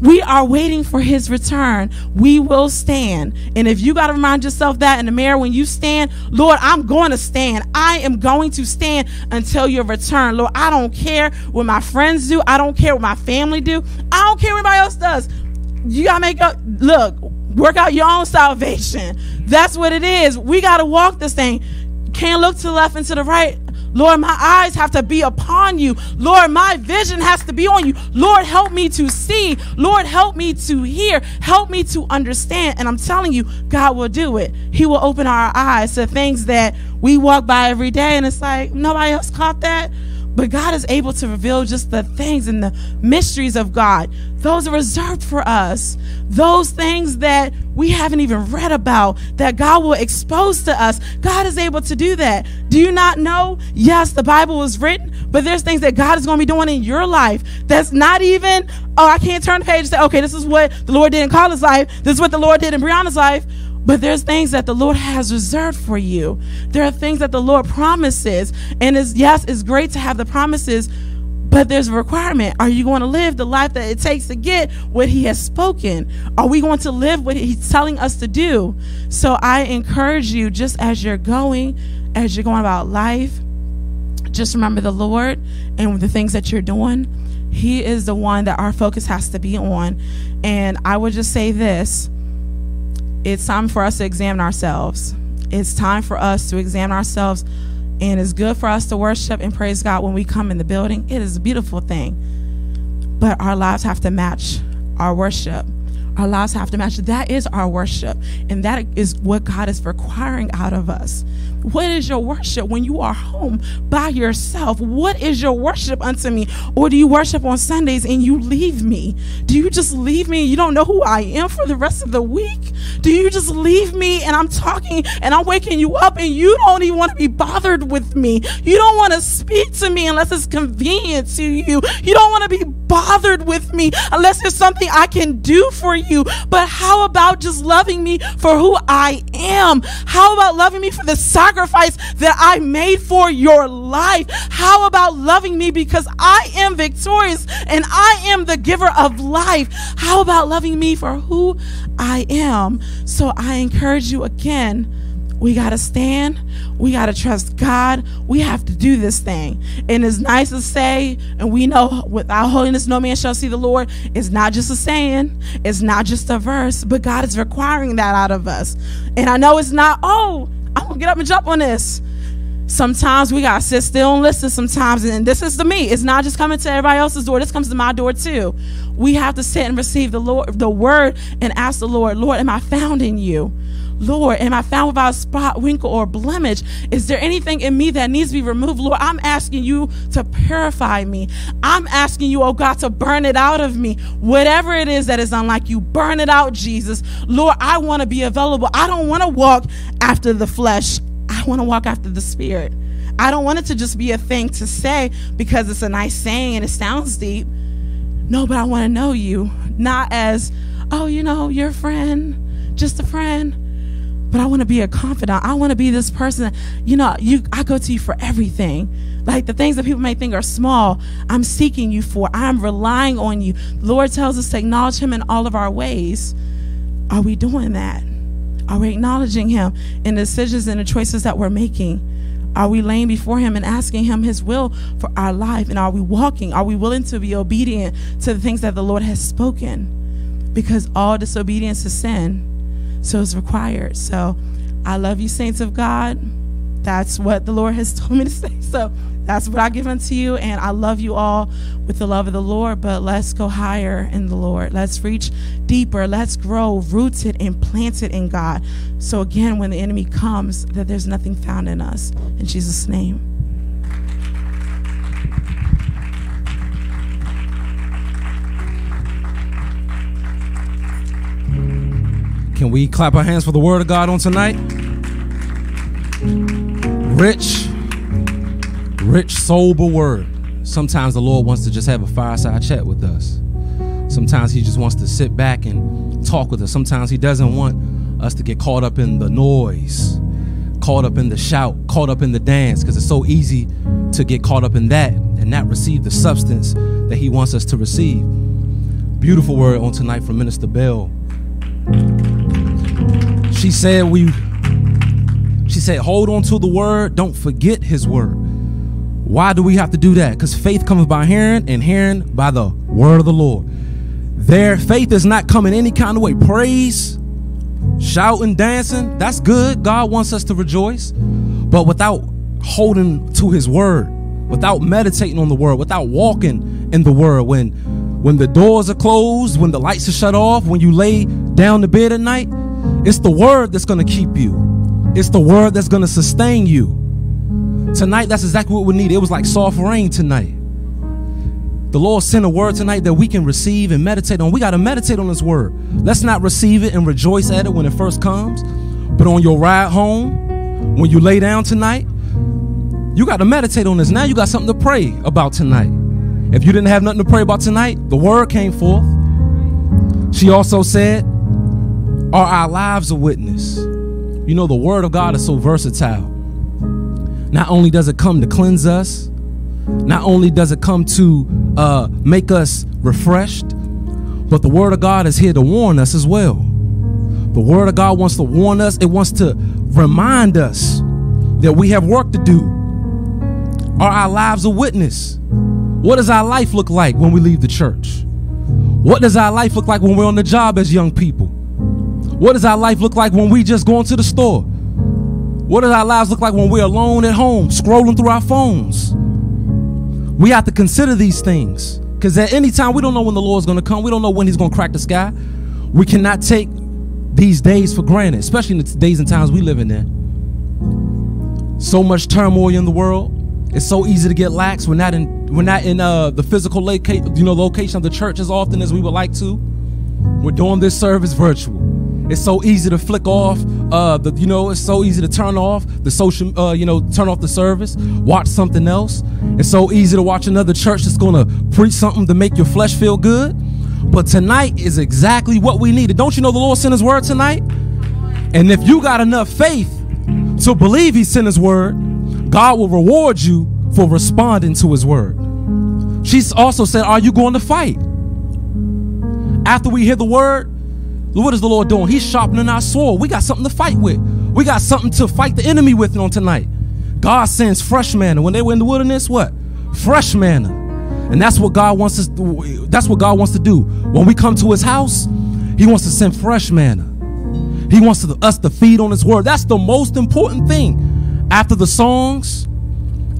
We are waiting for his return. We will stand. And if you got to remind yourself that in the mirror when you stand, Lord, I'm going to stand. I am going to stand until your return. Lord, I don't care what my friends do. I don't care what my family do. I don't care what anybody else does. You got to make up, look, work out your own salvation. That's what it is. We got to walk this thing. Can't look to the left and to the right. Lord, my eyes have to be upon you. Lord, my vision has to be on you. Lord, help me to see. Lord, help me to hear. Help me to understand. And I'm telling you, God will do it. He will open our eyes to things that we walk by every day and it's like, nobody else caught that. But God is able to reveal just the things and the mysteries of God. Those are reserved for us. Those things that we haven't even read about that God will expose to us. God is able to do that. Do you not know? Yes, the Bible was written, but there's things that God is going to be doing in your life that's not even, oh, I can't turn the page and say, okay, this is what the Lord did in Carla's life. This is what the Lord did in Brianna's life. But there's things that the Lord has reserved for you. There are things that the Lord promises. And it's, yes, it's great to have the promises, but there's a requirement. Are you going to live the life that it takes to get what He has spoken? Are we going to live what He's telling us to do? So I encourage you, just as you're going, as you're going about life, just remember the Lord and the things that you're doing. He is the one that our focus has to be on. And I would just say this it's time for us to examine ourselves. It's time for us to examine ourselves. And it's good for us to worship and praise God when we come in the building. It is a beautiful thing. But our lives have to match our worship. Our lives have to match. That is our worship. And that is what God is requiring out of us. What is your worship when you are home by yourself? What is your worship unto me? Or do you worship on Sundays and you leave me? Do you just leave me you don't know who I am for the rest of the week? Do you just leave me and I'm talking and I'm waking you up and you don't even want to be bothered with me? You don't want to speak to me unless it's convenient to you. You don't want to be bothered with me unless there's something I can do for you. But how about just loving me for who I am? How about loving me for the sacrifice that I made for your life? How about loving me because I am victorious and I am the giver of life? How about loving me for who I am? So I encourage you again. We got to stand. We got to trust God. We have to do this thing. And it's nice to say, and we know without holiness, no man shall see the Lord. It's not just a saying, it's not just a verse, but God is requiring that out of us. And I know it's not, oh, I'm going to get up and jump on this. Sometimes we got to sit still and listen sometimes. And this is to me. It's not just coming to everybody else's door. This comes to my door too. We have to sit and receive the Lord, the word and ask the Lord, Lord, am I found in you? Lord, am I found without spot, wrinkle, or blemish? Is there anything in me that needs to be removed? Lord, I'm asking you to purify me. I'm asking you, oh God, to burn it out of me. Whatever it is that is unlike you, burn it out, Jesus. Lord, I want to be available. I don't want to walk after the flesh. I want to walk after the spirit. I don't want it to just be a thing to say because it's a nice saying and it sounds deep. No, but I want to know you, not as, oh, you know, your friend, just a friend but I want to be a confidant. I want to be this person. You know, you I go to you for everything. Like the things that people may think are small, I'm seeking you for. I'm relying on you. The Lord tells us to acknowledge him in all of our ways. Are we doing that? Are we acknowledging him in the decisions and the choices that we're making? Are we laying before him and asking him his will for our life? And are we walking? Are we willing to be obedient to the things that the Lord has spoken? Because all disobedience is sin. So it's required. So I love you, saints of God. That's what the Lord has told me to say. So that's what I give unto you. And I love you all with the love of the Lord. But let's go higher in the Lord. Let's reach deeper. Let's grow rooted and planted in God. So again, when the enemy comes, that there's nothing found in us. In Jesus' name. Can we clap our hands for the word of God on tonight? Rich, rich, sober word. Sometimes the Lord wants to just have a fireside chat with us. Sometimes He just wants to sit back and talk with us. Sometimes He doesn't want us to get caught up in the noise, caught up in the shout, caught up in the dance, because it's so easy to get caught up in that and not receive the substance that He wants us to receive. Beautiful word on tonight from Minister Bell. She said, We she said, hold on to the word, don't forget his word. Why do we have to do that? Because faith comes by hearing, and hearing by the word of the Lord. Their faith is not coming any kind of way. Praise, shouting, dancing, that's good. God wants us to rejoice. But without holding to his word, without meditating on the word, without walking in the word, when when the doors are closed, when the lights are shut off, when you lay down to bed at night, it's the word that's gonna keep you. It's the word that's gonna sustain you. Tonight, that's exactly what we need. It was like soft rain tonight. The Lord sent a word tonight that we can receive and meditate on. We got to meditate on this word. Let's not receive it and rejoice at it when it first comes, but on your ride home, when you lay down tonight, you got to meditate on this. Now you got something to pray about tonight. If you didn't have nothing to pray about tonight, the word came forth. She also said, Are our lives a witness? You know, the word of God is so versatile. Not only does it come to cleanse us, not only does it come to uh, make us refreshed, but the word of God is here to warn us as well. The word of God wants to warn us, it wants to remind us that we have work to do. Are our lives a witness? What does our life look like when we leave the church? What does our life look like when we're on the job as young people? What does our life look like when we just go into the store? What does our lives look like when we're alone at home, scrolling through our phones? We have to consider these things because at any time we don't know when the Lord's going to come. We don't know when He's going to crack the sky. We cannot take these days for granted, especially in the days and times we live in. There, so much turmoil in the world. It's so easy to get lax. We're not in we're not in uh, the physical location, you know, location of the church as often as we would like to. We're doing this service virtual. It's so easy to flick off. Uh, the you know, it's so easy to turn off the social. Uh, you know, turn off the service, watch something else. It's so easy to watch another church that's gonna preach something to make your flesh feel good. But tonight is exactly what we needed. Don't you know the Lord sent His word tonight? And if you got enough faith to believe He sent His word, God will reward you for responding to His word. She's also said, "Are you going to fight?" After we hear the word, what is the Lord doing? He's sharpening our sword. We got something to fight with. We got something to fight the enemy with on tonight. God sends fresh manna. When they were in the wilderness, what? Fresh manna. And that's what God wants us to, that's what God wants to do. When we come to his house, he wants to send fresh manna. He wants to, us to feed on his word. That's the most important thing. After the songs,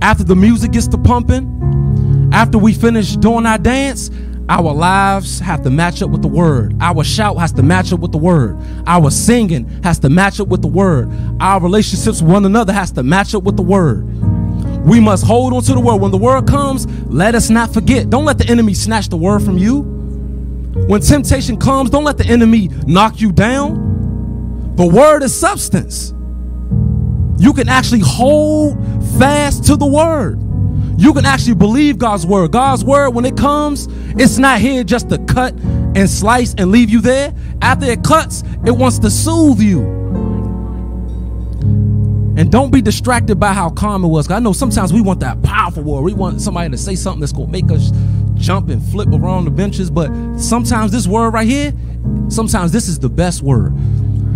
after the music gets to pumping, after we finish doing our dance, our lives have to match up with the word. Our shout has to match up with the word. Our singing has to match up with the word. Our relationships with one another has to match up with the word. We must hold on to the word. When the word comes, let us not forget. Don't let the enemy snatch the word from you. When temptation comes, don't let the enemy knock you down. The word is substance. You can actually hold fast to the word you can actually believe God's word. God's word, when it comes, it's not here just to cut and slice and leave you there. After it cuts, it wants to soothe you. And don't be distracted by how calm it was. I know sometimes we want that powerful word. We want somebody to say something that's going to make us jump and flip around the benches. But sometimes this word right here, sometimes this is the best word.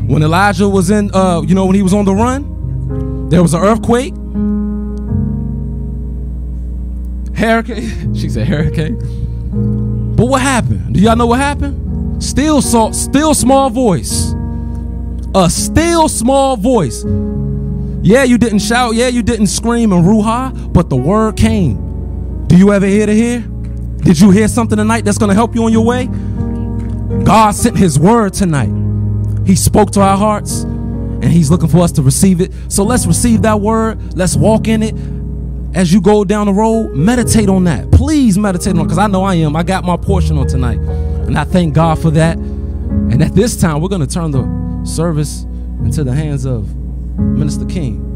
When Elijah was in, uh, you know, when he was on the run, there was an earthquake Hurricane. She said hurricane. But what happened? Do y'all know what happened? Still salt, still small voice. A still small voice. Yeah, you didn't shout. Yeah, you didn't scream and ruha, but the word came. Do you ever hear to hear? Did you hear something tonight that's going to help you on your way? God sent his word tonight. He spoke to our hearts and he's looking for us to receive it. So let's receive that word. Let's walk in it as you go down the road, meditate on that. Please meditate on it because I know I am. I got my portion on tonight. And I thank God for that. And at this time, we're going to turn the service into the hands of Minister King.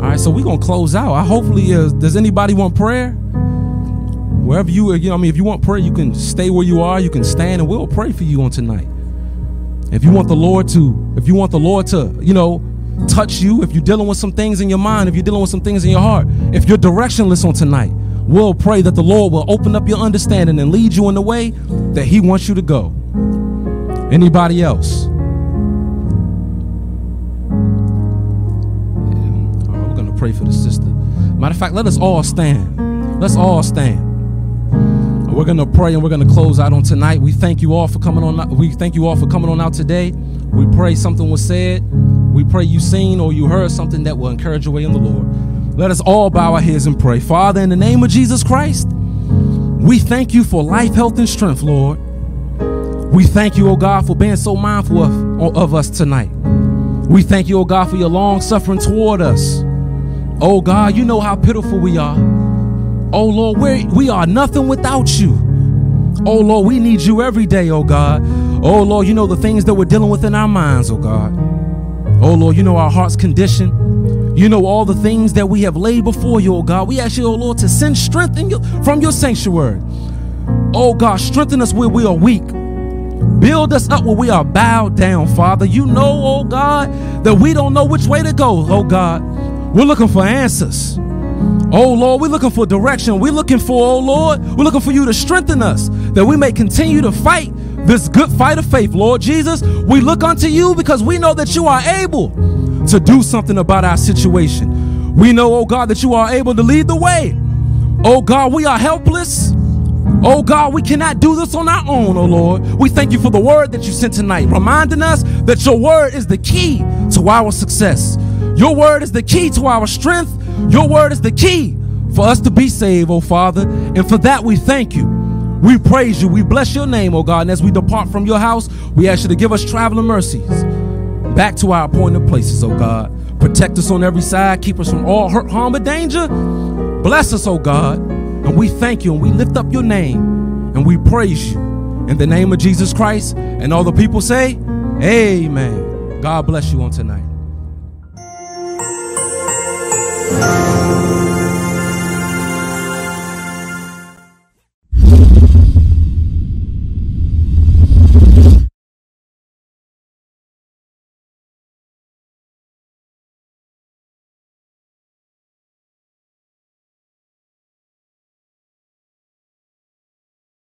All right, so we're going to close out. I hopefully, uh, does anybody want prayer? Wherever you, are, you know, I mean, if you want prayer, you can stay where you are. You can stand, and we'll pray for you on tonight. If you want the Lord to, if you want the Lord to, you know, touch you, if you're dealing with some things in your mind, if you're dealing with some things in your heart, if you're directionless on tonight, we'll pray that the Lord will open up your understanding and lead you in the way that He wants you to go. Anybody else? Yeah. Right, we're gonna pray for the sister. Matter of fact, let us all stand. Let's all stand. We're gonna pray and we're gonna close out on tonight. We thank you all for coming on. We thank you all for coming on out today. We pray something was said. We pray you seen or you heard something that will encourage your way in the Lord. Let us all bow our heads and pray. Father, in the name of Jesus Christ, we thank you for life, health, and strength, Lord. We thank you, O God, for being so mindful of, of us tonight. We thank you, O God, for your long suffering toward us. Oh God, you know how pitiful we are. Oh Lord, we we are nothing without you. Oh Lord, we need you every day, oh God. Oh Lord, you know the things that we're dealing with in our minds, oh God. Oh Lord, you know our heart's condition. You know all the things that we have laid before you, oh God. We ask you, oh Lord, to send strength from your sanctuary. Oh God, strengthen us where we are weak. Build us up where we are bowed down, Father. You know, oh God, that we don't know which way to go, oh God. We're looking for answers. Oh Lord, we're looking for direction. We're looking for, oh Lord, we're looking for you to strengthen us that we may continue to fight this good fight of faith. Lord Jesus, we look unto you because we know that you are able to do something about our situation. We know, oh God, that you are able to lead the way. Oh God, we are helpless. Oh God, we cannot do this on our own, oh Lord. We thank you for the word that you sent tonight, reminding us that your word is the key to our success. Your word is the key to our strength. Your word is the key for us to be saved, oh Father. And for that, we thank you. We praise you. We bless your name, oh God. And as we depart from your house, we ask you to give us traveling mercies back to our appointed places, oh God. Protect us on every side. Keep us from all hurt, harm, or danger. Bless us, oh God. And we thank you and we lift up your name and we praise you in the name of Jesus Christ. And all the people say, Amen. God bless you on tonight.